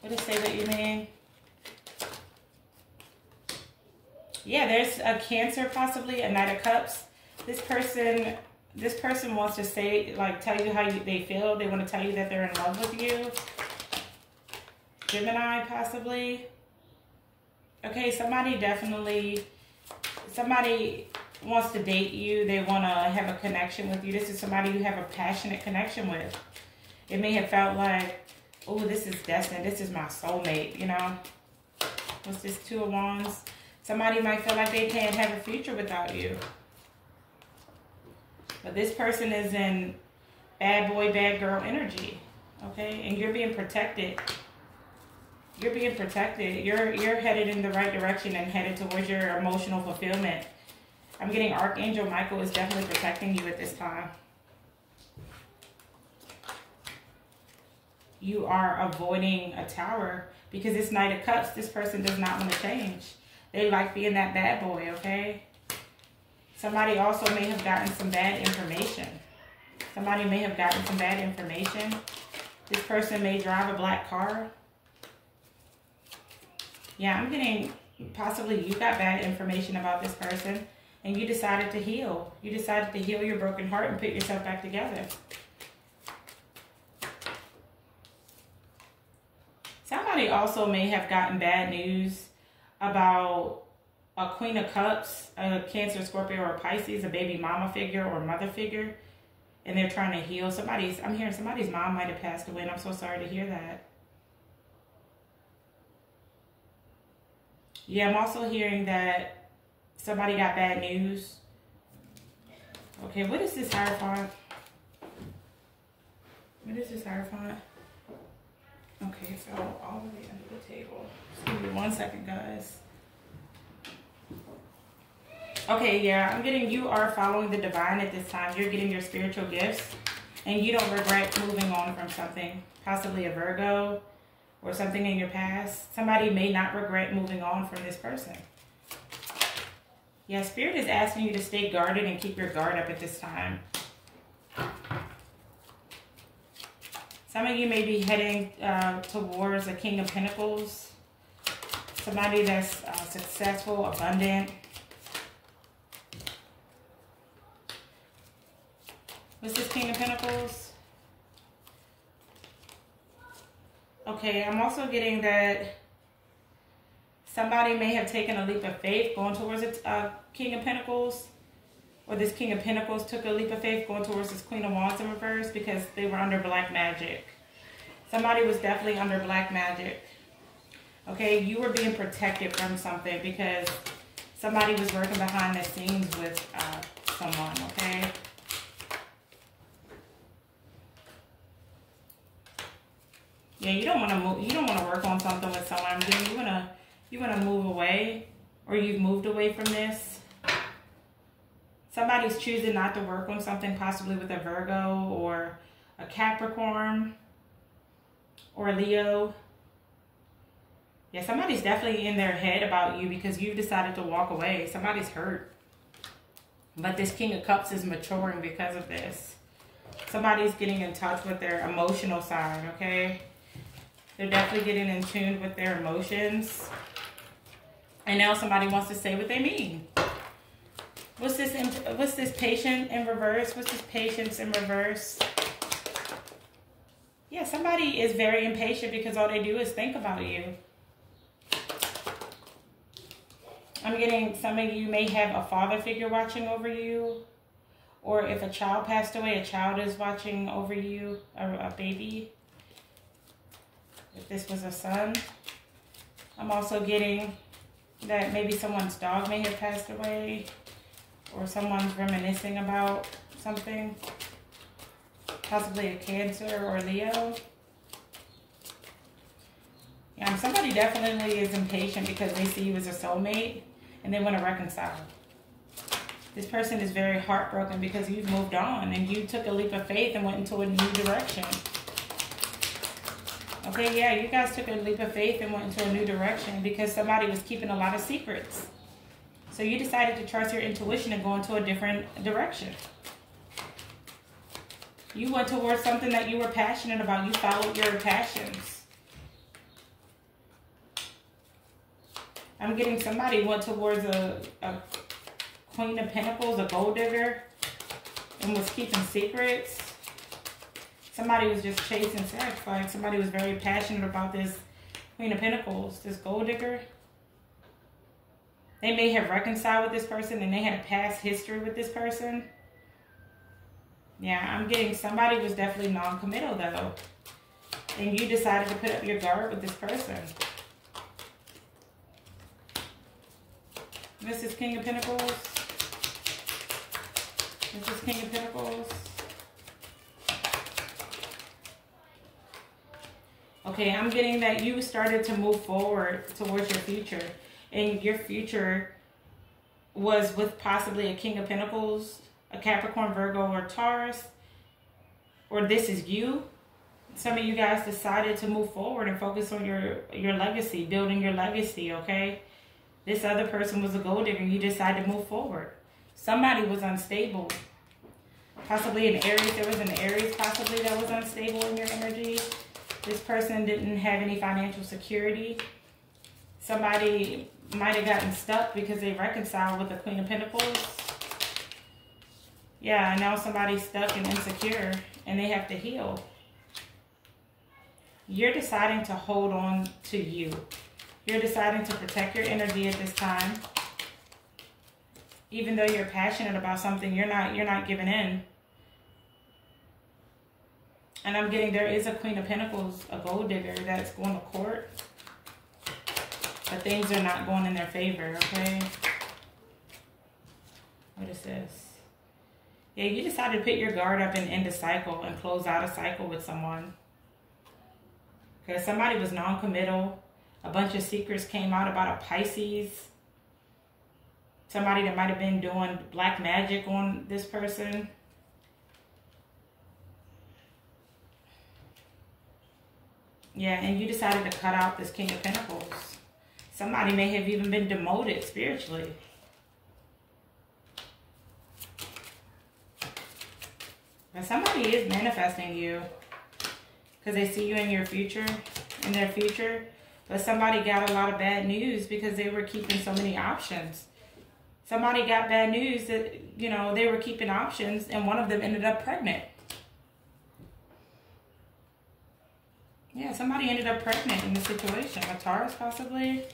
What is say what you mean? Yeah, there's a Cancer possibly, a Knight of Cups. This person, this person wants to say, like, tell you how you, they feel. They want to tell you that they're in love with you. Gemini, possibly. Okay, somebody definitely, somebody wants to date you. They want to have a connection with you. This is somebody you have a passionate connection with. It may have felt like, oh, this is destined. This is my soulmate, you know. What's this Two of Wands? Somebody might feel like they can't have a future without you. But this person is in bad boy, bad girl energy. Okay? And you're being protected you're being protected. You're you're headed in the right direction and headed towards your emotional fulfillment. I'm getting Archangel Michael is definitely protecting you at this time. You are avoiding a tower because this Knight of Cups, this person does not want to change. They like being that bad boy, okay? Somebody also may have gotten some bad information. Somebody may have gotten some bad information. This person may drive a black car. Yeah, I'm getting possibly you got bad information about this person and you decided to heal. You decided to heal your broken heart and put yourself back together. Somebody also may have gotten bad news about a Queen of Cups, a Cancer, Scorpio, or Pisces, a baby mama figure or mother figure, and they're trying to heal. Somebody's, I'm hearing somebody's mom might have passed away, and I'm so sorry to hear that. Yeah, I'm also hearing that somebody got bad news. Okay, what is this Hierophant? What is this Hierophant? Okay, so all the way under the table. Just give me one second, guys. Okay, yeah, I'm getting you are following the divine at this time. You're getting your spiritual gifts and you don't regret moving on from something. Possibly a Virgo, or something in your past, somebody may not regret moving on from this person. Yeah, Spirit is asking you to stay guarded and keep your guard up at this time. Some of you may be heading uh, towards a King of Pentacles. Somebody that's uh, successful, abundant. This King of Pentacles? Okay, I'm also getting that somebody may have taken a leap of faith going towards a uh, King of Pentacles. Or this King of Pentacles took a leap of faith going towards this Queen of Wands in reverse because they were under black magic. Somebody was definitely under black magic. Okay, you were being protected from something because somebody was working behind the scenes with uh, someone, okay? Yeah, you don't want to move. You don't want to work on something with someone. You want to you want to move away, or you've moved away from this. Somebody's choosing not to work on something, possibly with a Virgo or a Capricorn or Leo. Yeah, somebody's definitely in their head about you because you've decided to walk away. Somebody's hurt. But this King of Cups is maturing because of this. Somebody's getting in touch with their emotional side, okay? They're definitely getting in tune with their emotions. And now somebody wants to say what they mean. What's this? In, what's this patient in reverse? What's this patience in reverse? Yeah, somebody is very impatient because all they do is think about you. I'm getting some of you may have a father figure watching over you or if a child passed away, a child is watching over you, a, a baby. If this was a son, I'm also getting that maybe someone's dog may have passed away or someone's reminiscing about something, possibly a Cancer or Leo. Yeah, somebody definitely is impatient because they see you as a soulmate and they want to reconcile. This person is very heartbroken because you've moved on and you took a leap of faith and went into a new direction. Okay, yeah, you guys took a leap of faith and went into a new direction because somebody was keeping a lot of secrets. So you decided to trust your intuition and go into a different direction. You went towards something that you were passionate about. You followed your passions. I'm getting somebody went towards a, a Queen of Pentacles, a gold digger, and was keeping secrets. Somebody was just chasing sex. Like somebody was very passionate about this Queen of Pentacles, this gold digger. They may have reconciled with this person and they had a past history with this person. Yeah, I'm getting somebody was definitely non-committal though. And you decided to put up your guard with this person. This is King of Pentacles. This is King of Pentacles. Okay, I'm getting that you started to move forward towards your future. And your future was with possibly a King of Pentacles, a Capricorn, Virgo, or Taurus. Or this is you. Some of you guys decided to move forward and focus on your, your legacy, building your legacy, okay? This other person was a gold digger. You decided to move forward. Somebody was unstable. Possibly an Aries. There was an Aries possibly that was unstable in your energy. This person didn't have any financial security. Somebody might have gotten stuck because they reconciled with the Queen of Pentacles. Yeah, now somebody's stuck and insecure and they have to heal. You're deciding to hold on to you. You're deciding to protect your energy at this time. Even though you're passionate about something, you're not you're not giving in. And I'm getting there is a Queen of Pentacles, a gold digger that's going to court. But things are not going in their favor, okay? What is this? Yeah, you decided to put your guard up and end a cycle and close out a cycle with someone. Because somebody was non-committal. A bunch of secrets came out about a Pisces. Somebody that might have been doing black magic on this person. Yeah, and you decided to cut out this King of Pentacles. Somebody may have even been demoted spiritually. But somebody is manifesting you. Because they see you in your future, in their future. But somebody got a lot of bad news because they were keeping so many options. Somebody got bad news that, you know, they were keeping options and one of them ended up pregnant. Yeah, somebody ended up pregnant in the situation. A Taurus, possibly.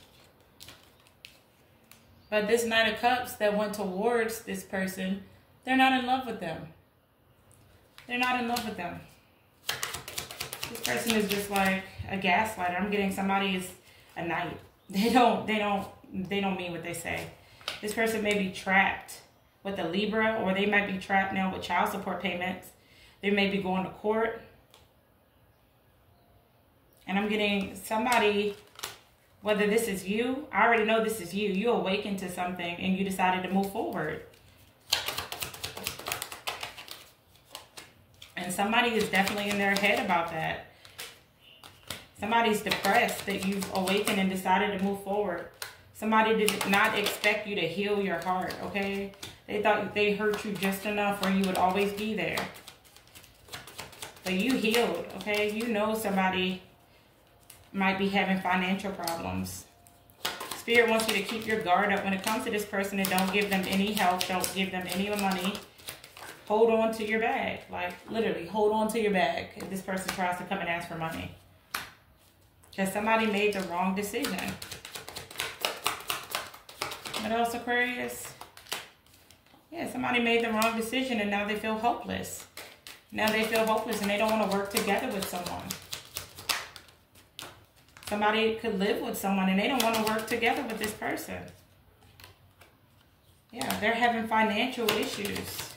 But this Knight of Cups that went towards this person, they're not in love with them. They're not in love with them. This person is just like a gaslighter. I'm getting somebody is a knight. They don't, they don't, they don't mean what they say. This person may be trapped with a Libra or they might be trapped now with child support payments. They may be going to court and I'm getting somebody, whether this is you, I already know this is you. You awakened to something and you decided to move forward. And somebody is definitely in their head about that. Somebody's depressed that you've awakened and decided to move forward. Somebody did not expect you to heal your heart, okay? They thought they hurt you just enough where you would always be there. But you healed, okay? You know somebody might be having financial problems. Spirit wants you to keep your guard up when it comes to this person and don't give them any help. Don't give them any money. Hold on to your bag. Like, literally, hold on to your bag if this person tries to come and ask for money. Because somebody made the wrong decision. What else, Aquarius? Yeah, somebody made the wrong decision and now they feel hopeless. Now they feel hopeless and they don't want to work together with someone. Somebody could live with someone and they don't want to work together with this person. Yeah, they're having financial issues.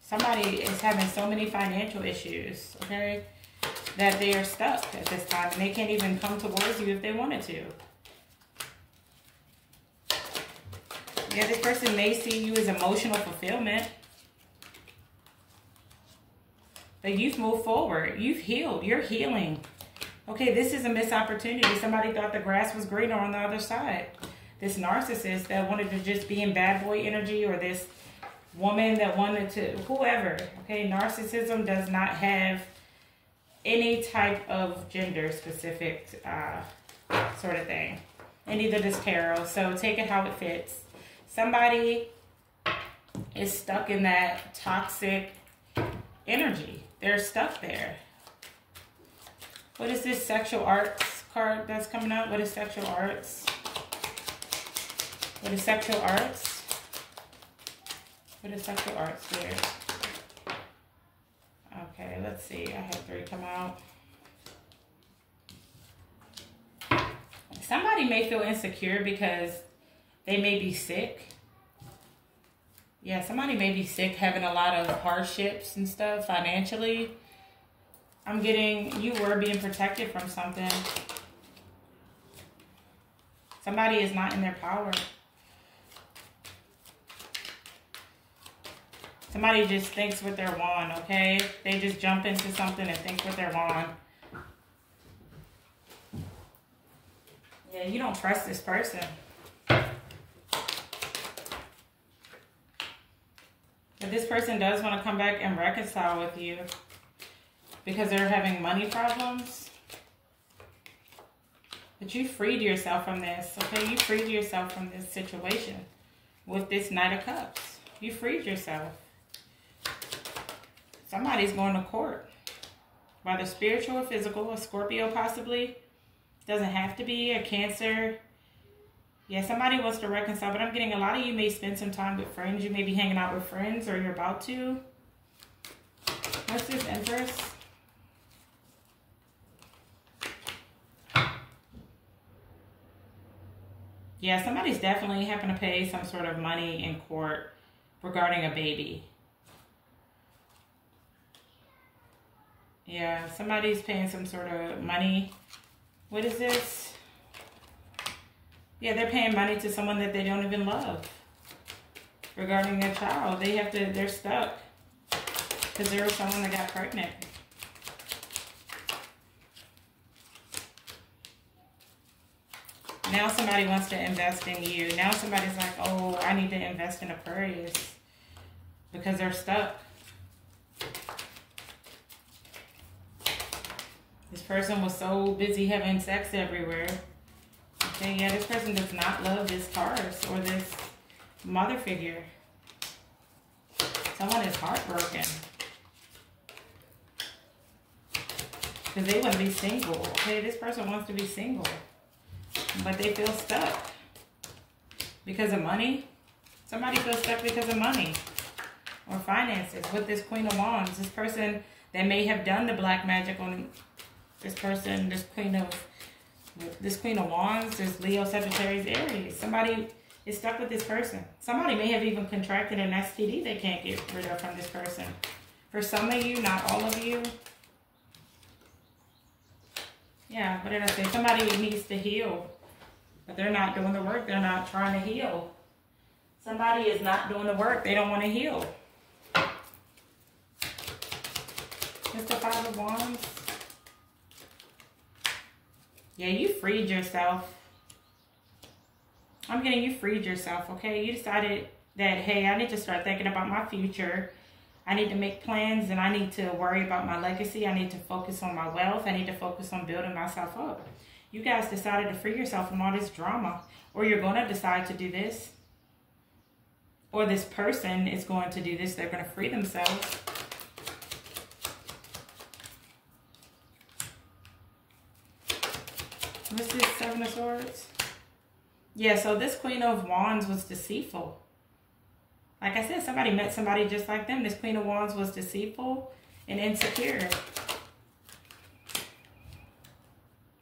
Somebody is having so many financial issues, okay, that they are stuck at this time and they can't even come towards you if they wanted to. Yeah, this person may see you as emotional fulfillment. You've moved forward. You've healed. You're healing. Okay, this is a missed opportunity. Somebody thought the grass was greener on the other side. This narcissist that wanted to just be in bad boy energy or this woman that wanted to, whoever. Okay, narcissism does not have any type of gender specific uh, sort of thing. And neither does tarot. So take it how it fits somebody is stuck in that toxic energy. They're stuck there. What is this sexual arts card that's coming out? What is sexual arts? What is sexual arts? What is sexual arts here? Okay, let's see. I had three come out. Somebody may feel insecure because they may be sick. Yeah, somebody may be sick, having a lot of hardships and stuff financially. I'm getting, you were being protected from something. Somebody is not in their power. Somebody just thinks with their wand, okay? They just jump into something and think with their wand. Yeah, you don't trust this person. But this person does want to come back and reconcile with you because they're having money problems. But you freed yourself from this, okay? You freed yourself from this situation with this Knight of Cups. You freed yourself. Somebody's going to court. Whether spiritual or physical, a Scorpio possibly. Doesn't have to be a Cancer, yeah, somebody wants to reconcile, but I'm getting a lot of you may spend some time with friends. You may be hanging out with friends or you're about to. What's this, Empress? Yeah, somebody's definitely having to pay some sort of money in court regarding a baby. Yeah, somebody's paying some sort of money. What is this? Yeah, they're paying money to someone that they don't even love regarding their child. They have to, they're stuck because there was someone that got pregnant. Now somebody wants to invest in you. Now somebody's like, oh, I need to invest in Aquarius because they're stuck. This person was so busy having sex everywhere Okay, yeah, this person does not love this Taurus or this mother figure. Someone is heartbroken. Because they want to be single. Okay, this person wants to be single. But they feel stuck. Because of money. Somebody feels stuck because of money. Or finances. With this Queen of Wands. This person that may have done the black magic on this person. This Queen of this Queen of Wands, this Leo, Sagittarius, Aries. Somebody is stuck with this person. Somebody may have even contracted an STD they can't get rid of from this person. For some of you, not all of you. Yeah, what did I say? Somebody needs to heal. But they're not doing the work. They're not trying to heal. Somebody is not doing the work. They don't want to heal. Mr. Five of Wands. Yeah, you freed yourself. I'm getting you freed yourself, okay? You decided that, hey, I need to start thinking about my future. I need to make plans and I need to worry about my legacy. I need to focus on my wealth. I need to focus on building myself up. You guys decided to free yourself from all this drama. Or you're going to decide to do this. Or this person is going to do this. They're going to free themselves. What's this Seven of Swords? Yeah, so this Queen of Wands was deceitful. Like I said, somebody met somebody just like them. This Queen of Wands was deceitful and insecure.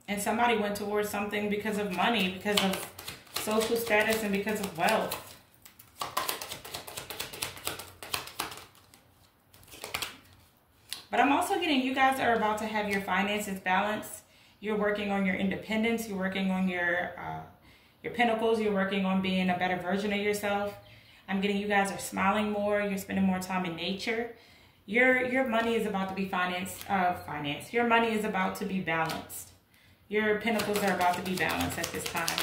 And somebody went towards something because of money, because of social status, and because of wealth. But I'm also getting you guys are about to have your finances balanced. You're working on your independence. You're working on your uh, your pentacles. You're working on being a better version of yourself. I'm getting you guys are smiling more. You're spending more time in nature. Your your money is about to be financed. Uh, finance. Your money is about to be balanced. Your pentacles are about to be balanced at this time.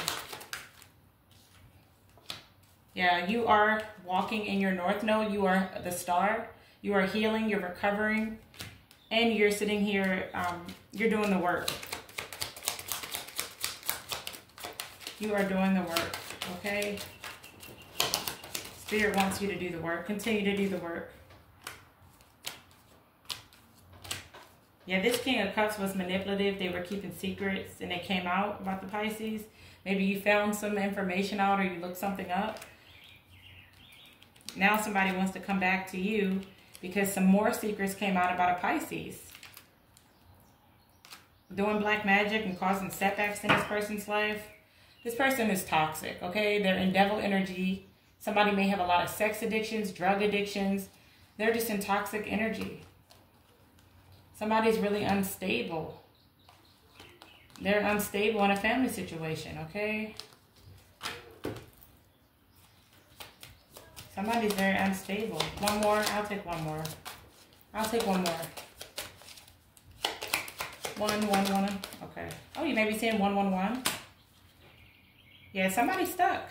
Yeah, you are walking in your north node. You are the star. You are healing. You're recovering. And you're sitting here. Um, you're doing the work. You are doing the work. Okay? Spirit wants you to do the work. Continue to do the work. Yeah, this King of Cups was manipulative. They were keeping secrets and they came out about the Pisces. Maybe you found some information out or you looked something up. Now somebody wants to come back to you because some more secrets came out about a Pisces. Doing black magic and causing setbacks in this person's life. This person is toxic, okay? They're in devil energy. Somebody may have a lot of sex addictions, drug addictions. They're just in toxic energy. Somebody's really unstable. They're unstable in a family situation, okay? Somebody's very unstable. One more. I'll take one more. I'll take one more. One, one, one. Okay. Oh, you may be seeing one, one, one. Yeah, somebody's stuck.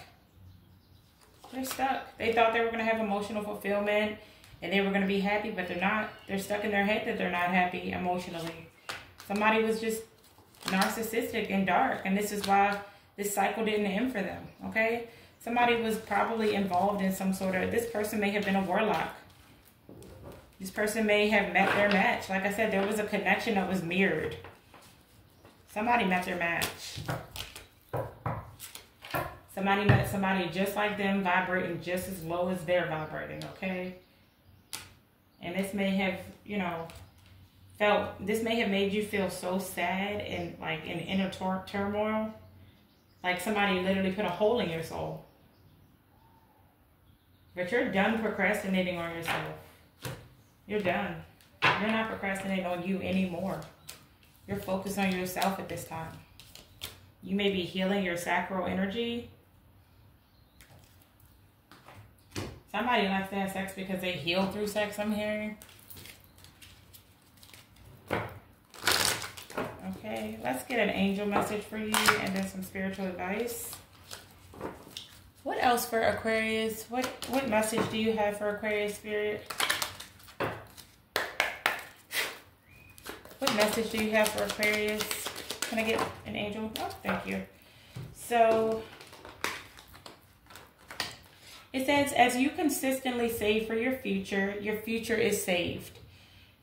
They're stuck. They thought they were going to have emotional fulfillment and they were going to be happy, but they're not. They're stuck in their head that they're not happy emotionally. Somebody was just narcissistic and dark, and this is why this cycle didn't end for them, okay? Somebody was probably involved in some sort of, this person may have been a warlock. This person may have met their match. Like I said, there was a connection that was mirrored. Somebody met their match. Somebody met somebody just like them, vibrating just as low as they're vibrating, okay? And this may have, you know, felt, this may have made you feel so sad and like in inner turmoil. Like somebody literally put a hole in your soul. But you're done procrastinating on yourself. You're done. You're not procrastinating on you anymore. You're focused on yourself at this time. You may be healing your sacral energy Somebody likes to have sex because they heal through sex, I'm hearing. Okay, let's get an angel message for you and then some spiritual advice. What else for Aquarius? What what message do you have for Aquarius spirit? What message do you have for Aquarius? Can I get an angel? Oh, thank you. So it says, as you consistently save for your future, your future is saved.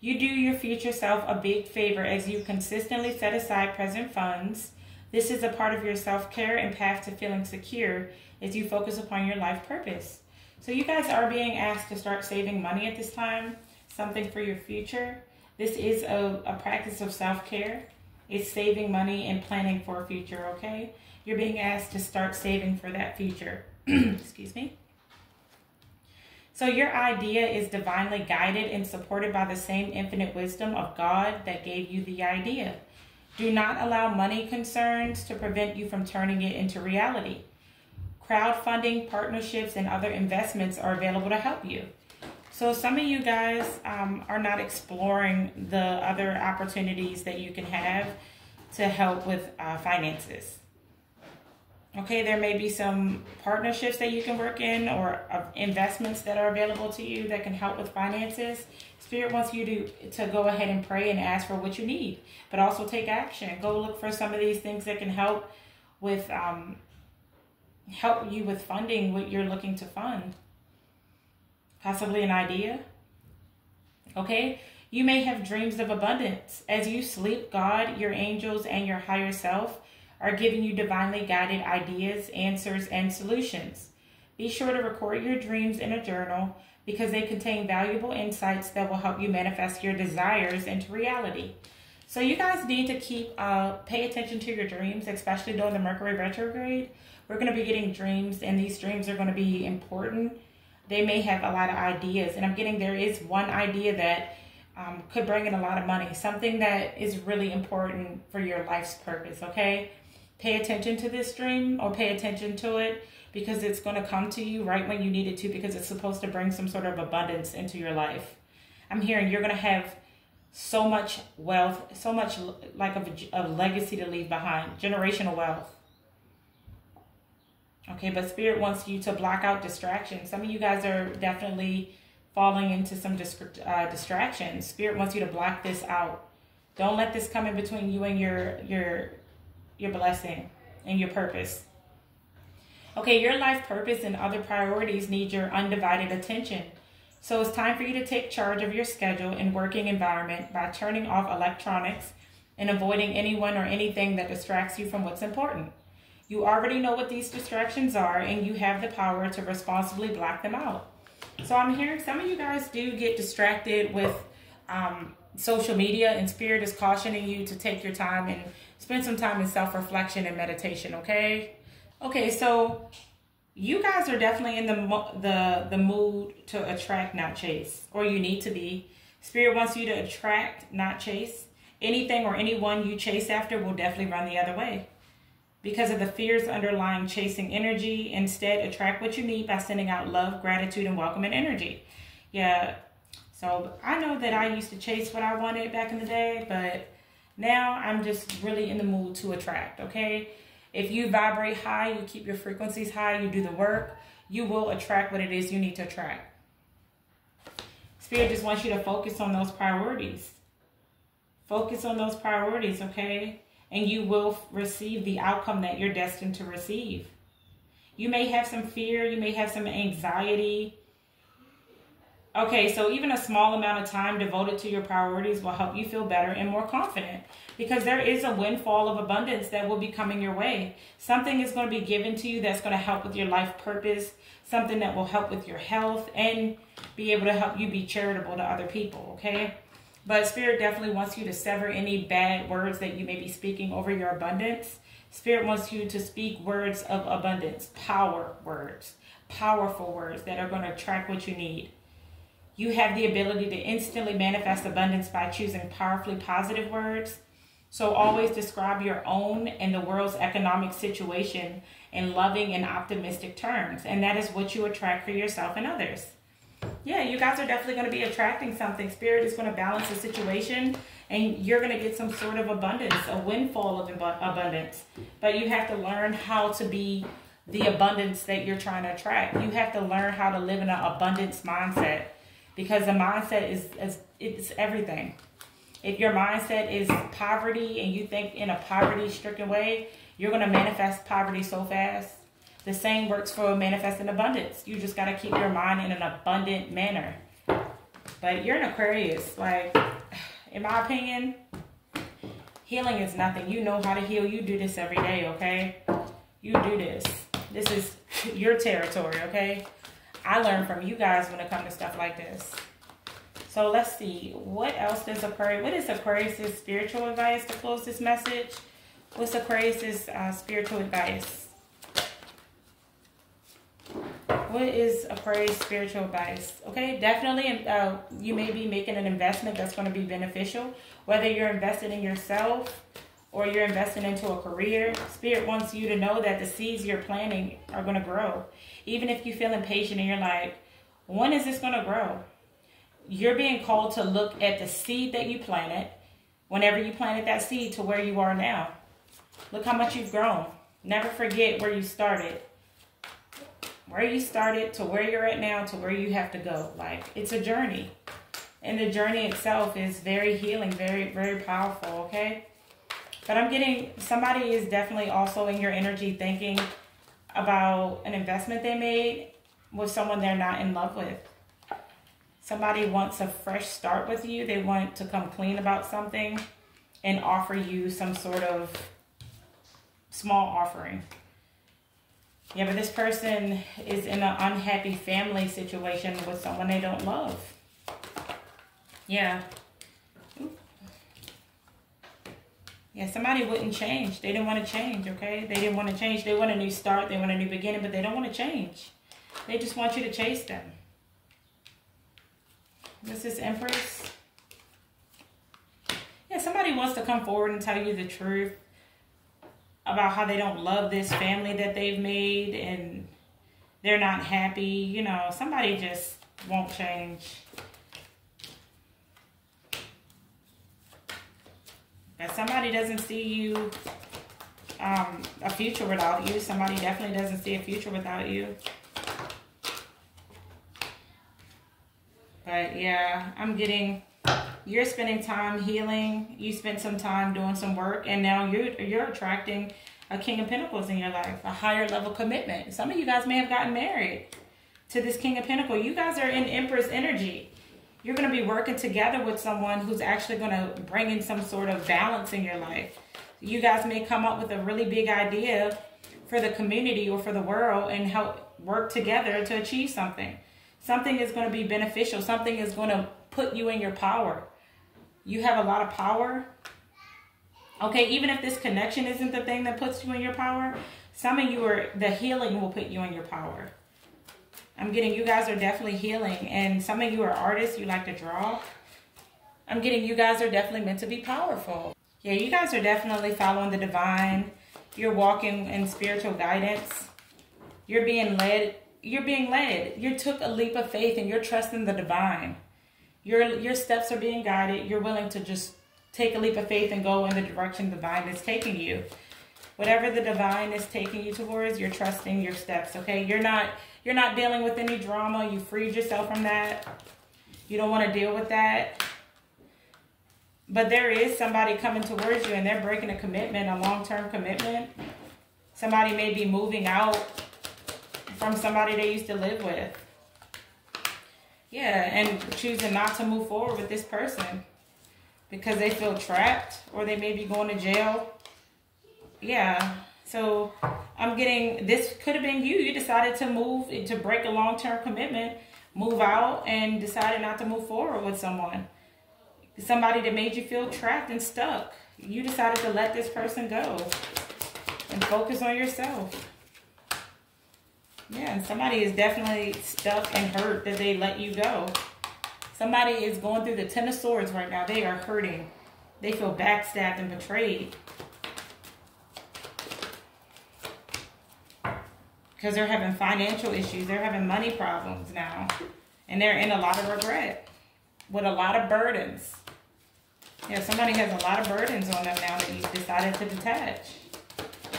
You do your future self a big favor as you consistently set aside present funds. This is a part of your self care and path to feeling secure as you focus upon your life purpose. So, you guys are being asked to start saving money at this time, something for your future. This is a, a practice of self care. It's saving money and planning for a future, okay? You're being asked to start saving for that future. Excuse me. So your idea is divinely guided and supported by the same infinite wisdom of God that gave you the idea. Do not allow money concerns to prevent you from turning it into reality. Crowdfunding, partnerships, and other investments are available to help you. So some of you guys um, are not exploring the other opportunities that you can have to help with uh, finances. Okay, there may be some partnerships that you can work in or uh, investments that are available to you that can help with finances. Spirit wants you to, to go ahead and pray and ask for what you need, but also take action. Go look for some of these things that can help with um, help you with funding what you're looking to fund. Possibly an idea. Okay, you may have dreams of abundance. As you sleep, God, your angels, and your higher self are giving you divinely guided ideas, answers, and solutions. Be sure to record your dreams in a journal because they contain valuable insights that will help you manifest your desires into reality. So you guys need to keep uh, pay attention to your dreams, especially during the Mercury retrograde. We're going to be getting dreams, and these dreams are going to be important. They may have a lot of ideas, and I'm getting there is one idea that um, could bring in a lot of money, something that is really important for your life's purpose. Okay, pay attention to this dream or pay attention to it because it's going to come to you right when you need it to because it's supposed to bring some sort of abundance into your life. I'm hearing you're going to have so much wealth, so much like a, a legacy to leave behind, generational wealth. Okay, but spirit wants you to block out distractions. Some of you guys are definitely falling into some uh, distractions. Spirit wants you to block this out. Don't let this come in between you and your your your blessing and your purpose. Okay, your life purpose and other priorities need your undivided attention. So it's time for you to take charge of your schedule and working environment by turning off electronics and avoiding anyone or anything that distracts you from what's important. You already know what these distractions are and you have the power to responsibly block them out. So I'm hearing some of you guys do get distracted with um, social media and spirit is cautioning you to take your time and spend some time in self-reflection and meditation, okay? Okay, so you guys are definitely in the the the mood to attract, not chase, or you need to be. Spirit wants you to attract, not chase. Anything or anyone you chase after will definitely run the other way. Because of the fears underlying chasing energy, instead attract what you need by sending out love, gratitude, and welcoming energy. Yeah. So I know that I used to chase what I wanted back in the day, but now I'm just really in the mood to attract, okay? If you vibrate high, you keep your frequencies high, you do the work, you will attract what it is you need to attract. Spirit just wants you to focus on those priorities. Focus on those priorities, okay? And you will receive the outcome that you're destined to receive. You may have some fear, you may have some anxiety, Okay, so even a small amount of time devoted to your priorities will help you feel better and more confident because there is a windfall of abundance that will be coming your way. Something is going to be given to you that's going to help with your life purpose, something that will help with your health and be able to help you be charitable to other people, okay? But Spirit definitely wants you to sever any bad words that you may be speaking over your abundance. Spirit wants you to speak words of abundance, power words, powerful words that are going to attract what you need. You have the ability to instantly manifest abundance by choosing powerfully positive words. So always describe your own and the world's economic situation in loving and optimistic terms. And that is what you attract for yourself and others. Yeah, you guys are definitely going to be attracting something. Spirit is going to balance the situation and you're going to get some sort of abundance, a windfall of abundance. But you have to learn how to be the abundance that you're trying to attract. You have to learn how to live in an abundance mindset because the mindset is, is it's everything. If your mindset is poverty and you think in a poverty stricken way, you're going to manifest poverty so fast. The same works for manifesting abundance. You just got to keep your mind in an abundant manner. But you're an Aquarius. Like, in my opinion, healing is nothing. You know how to heal. You do this every day, okay? You do this. This is your territory, okay? I learn from you guys when it comes to stuff like this. So let's see. What else does Aquarius, what is Aquarius' spiritual advice to close this message? What's Aquarius' uh, spiritual advice? What is Aquarius' spiritual advice? Okay, definitely uh, you may be making an investment that's going to be beneficial. Whether you're investing in yourself or you're investing into a career, Spirit wants you to know that the seeds you're planting are going to grow. Even if you feel impatient and you're like, when is this going to grow? You're being called to look at the seed that you planted whenever you planted that seed to where you are now. Look how much you've grown. Never forget where you started. Where you started to where you're at now to where you have to go. Like, it's a journey. And the journey itself is very healing, very, very powerful, okay? But I'm getting, somebody is definitely also in your energy thinking, about an investment they made with someone they're not in love with. Somebody wants a fresh start with you. They want to come clean about something and offer you some sort of small offering. Yeah, but this person is in an unhappy family situation with someone they don't love. Yeah. Yeah, somebody wouldn't change. They didn't want to change, okay? They didn't want to change. They want a new start. They want a new beginning, but they don't want to change. They just want you to chase them. This is Empress. Yeah, somebody wants to come forward and tell you the truth about how they don't love this family that they've made and they're not happy. You know, somebody just won't change. If somebody doesn't see you um, a future without you, somebody definitely doesn't see a future without you. But yeah, I'm getting you're spending time healing. You spent some time doing some work, and now you're you're attracting a King of Pentacles in your life, a higher level commitment. Some of you guys may have gotten married to this King of Pentacles. You guys are in Empress energy. You're going to be working together with someone who's actually going to bring in some sort of balance in your life. You guys may come up with a really big idea for the community or for the world and help work together to achieve something. Something is going to be beneficial. Something is going to put you in your power. You have a lot of power. Okay, even if this connection isn't the thing that puts you in your power, some of you are, the healing will put you in your power. I'm getting you guys are definitely healing. And some of you are artists, you like to draw. I'm getting you guys are definitely meant to be powerful. Yeah, you guys are definitely following the divine. You're walking in spiritual guidance. You're being led. You're being led. You took a leap of faith and you're trusting the divine. Your, your steps are being guided. You're willing to just take a leap of faith and go in the direction the divine is taking you. Whatever the divine is taking you towards, you're trusting your steps, okay? You're not you're not dealing with any drama. You freed yourself from that. You don't want to deal with that. But there is somebody coming towards you and they're breaking a commitment, a long-term commitment. Somebody may be moving out from somebody they used to live with. Yeah, and choosing not to move forward with this person because they feel trapped or they may be going to jail. Yeah, so I'm getting, this could have been you. You decided to move, to break a long-term commitment, move out and decided not to move forward with someone. Somebody that made you feel trapped and stuck. You decided to let this person go and focus on yourself. Yeah, somebody is definitely stuck and hurt that they let you go. Somebody is going through the Ten of Swords right now. They are hurting. They feel backstabbed and betrayed. Because they're having financial issues. They're having money problems now. And they're in a lot of regret. With a lot of burdens. Yeah, somebody has a lot of burdens on them now that you've decided to detach.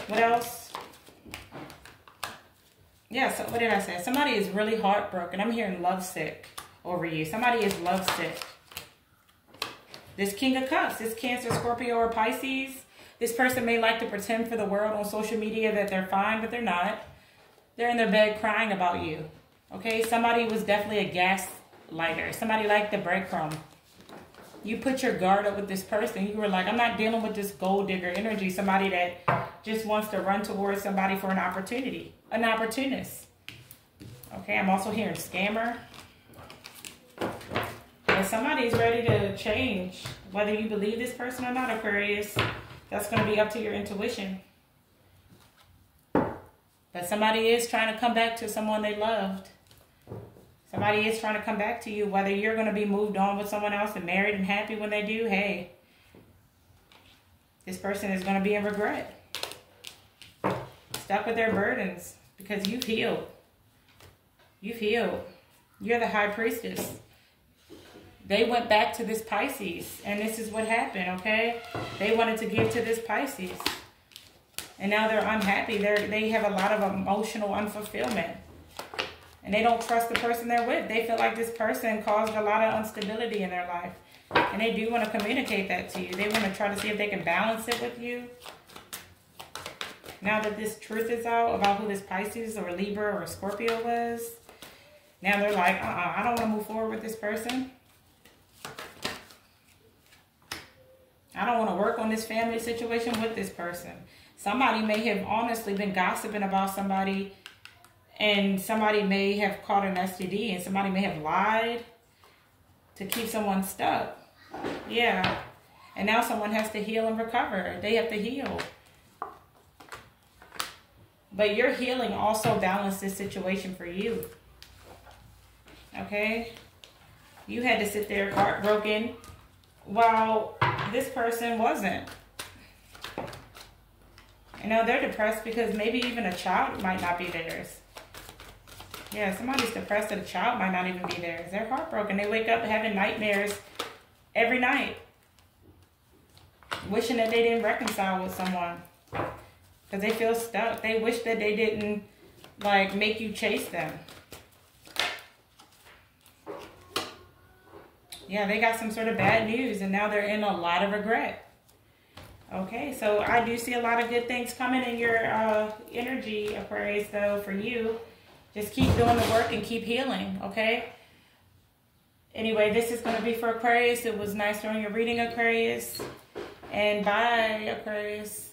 What else? Yeah, so what did I say? Somebody is really heartbroken. I'm hearing lovesick over you. Somebody is lovesick. This King of Cups, this Cancer, Scorpio, or Pisces. This person may like to pretend for the world on social media that they're fine, but they're not. They're in their bed crying about you. Okay, somebody was definitely a gaslighter. Somebody liked the breadcrumb. You put your guard up with this person. You were like, I'm not dealing with this gold digger energy. Somebody that just wants to run towards somebody for an opportunity an opportunist. Okay, I'm also hearing scammer. And somebody is ready to change. Whether you believe this person or not, Aquarius, that's going to be up to your intuition. But somebody is trying to come back to someone they loved. Somebody is trying to come back to you. Whether you're going to be moved on with someone else and married and happy when they do, hey, this person is going to be in regret. Stuck with their burdens because you've healed. You've healed. You're the high priestess. They went back to this Pisces, and this is what happened, okay? They wanted to give to this Pisces. And now they're unhappy. They're, they have a lot of emotional unfulfillment. And they don't trust the person they're with. They feel like this person caused a lot of instability in their life. And they do want to communicate that to you. They want to try to see if they can balance it with you. Now that this truth is out about who this Pisces or Libra or Scorpio was, now they're like, uh-uh, I don't want to move forward with this person. I don't want to work on this family situation with this person. Somebody may have honestly been gossiping about somebody and somebody may have caught an STD and somebody may have lied to keep someone stuck. Yeah. And now someone has to heal and recover. They have to heal. But your healing also balanced this situation for you. Okay? You had to sit there heartbroken while this person wasn't. Know, they're depressed because maybe even a child might not be theirs. Yeah, somebody's depressed that a child might not even be theirs. They're heartbroken. They wake up having nightmares every night. Wishing that they didn't reconcile with someone. Because they feel stuck. They wish that they didn't, like, make you chase them. Yeah, they got some sort of bad news and now they're in a lot of regret. Okay, so I do see a lot of good things coming in your uh, energy, Aquarius, though, for you. Just keep doing the work and keep healing, okay? Anyway, this is going to be for Aquarius. It was nice doing your reading, Aquarius. And bye, Aquarius.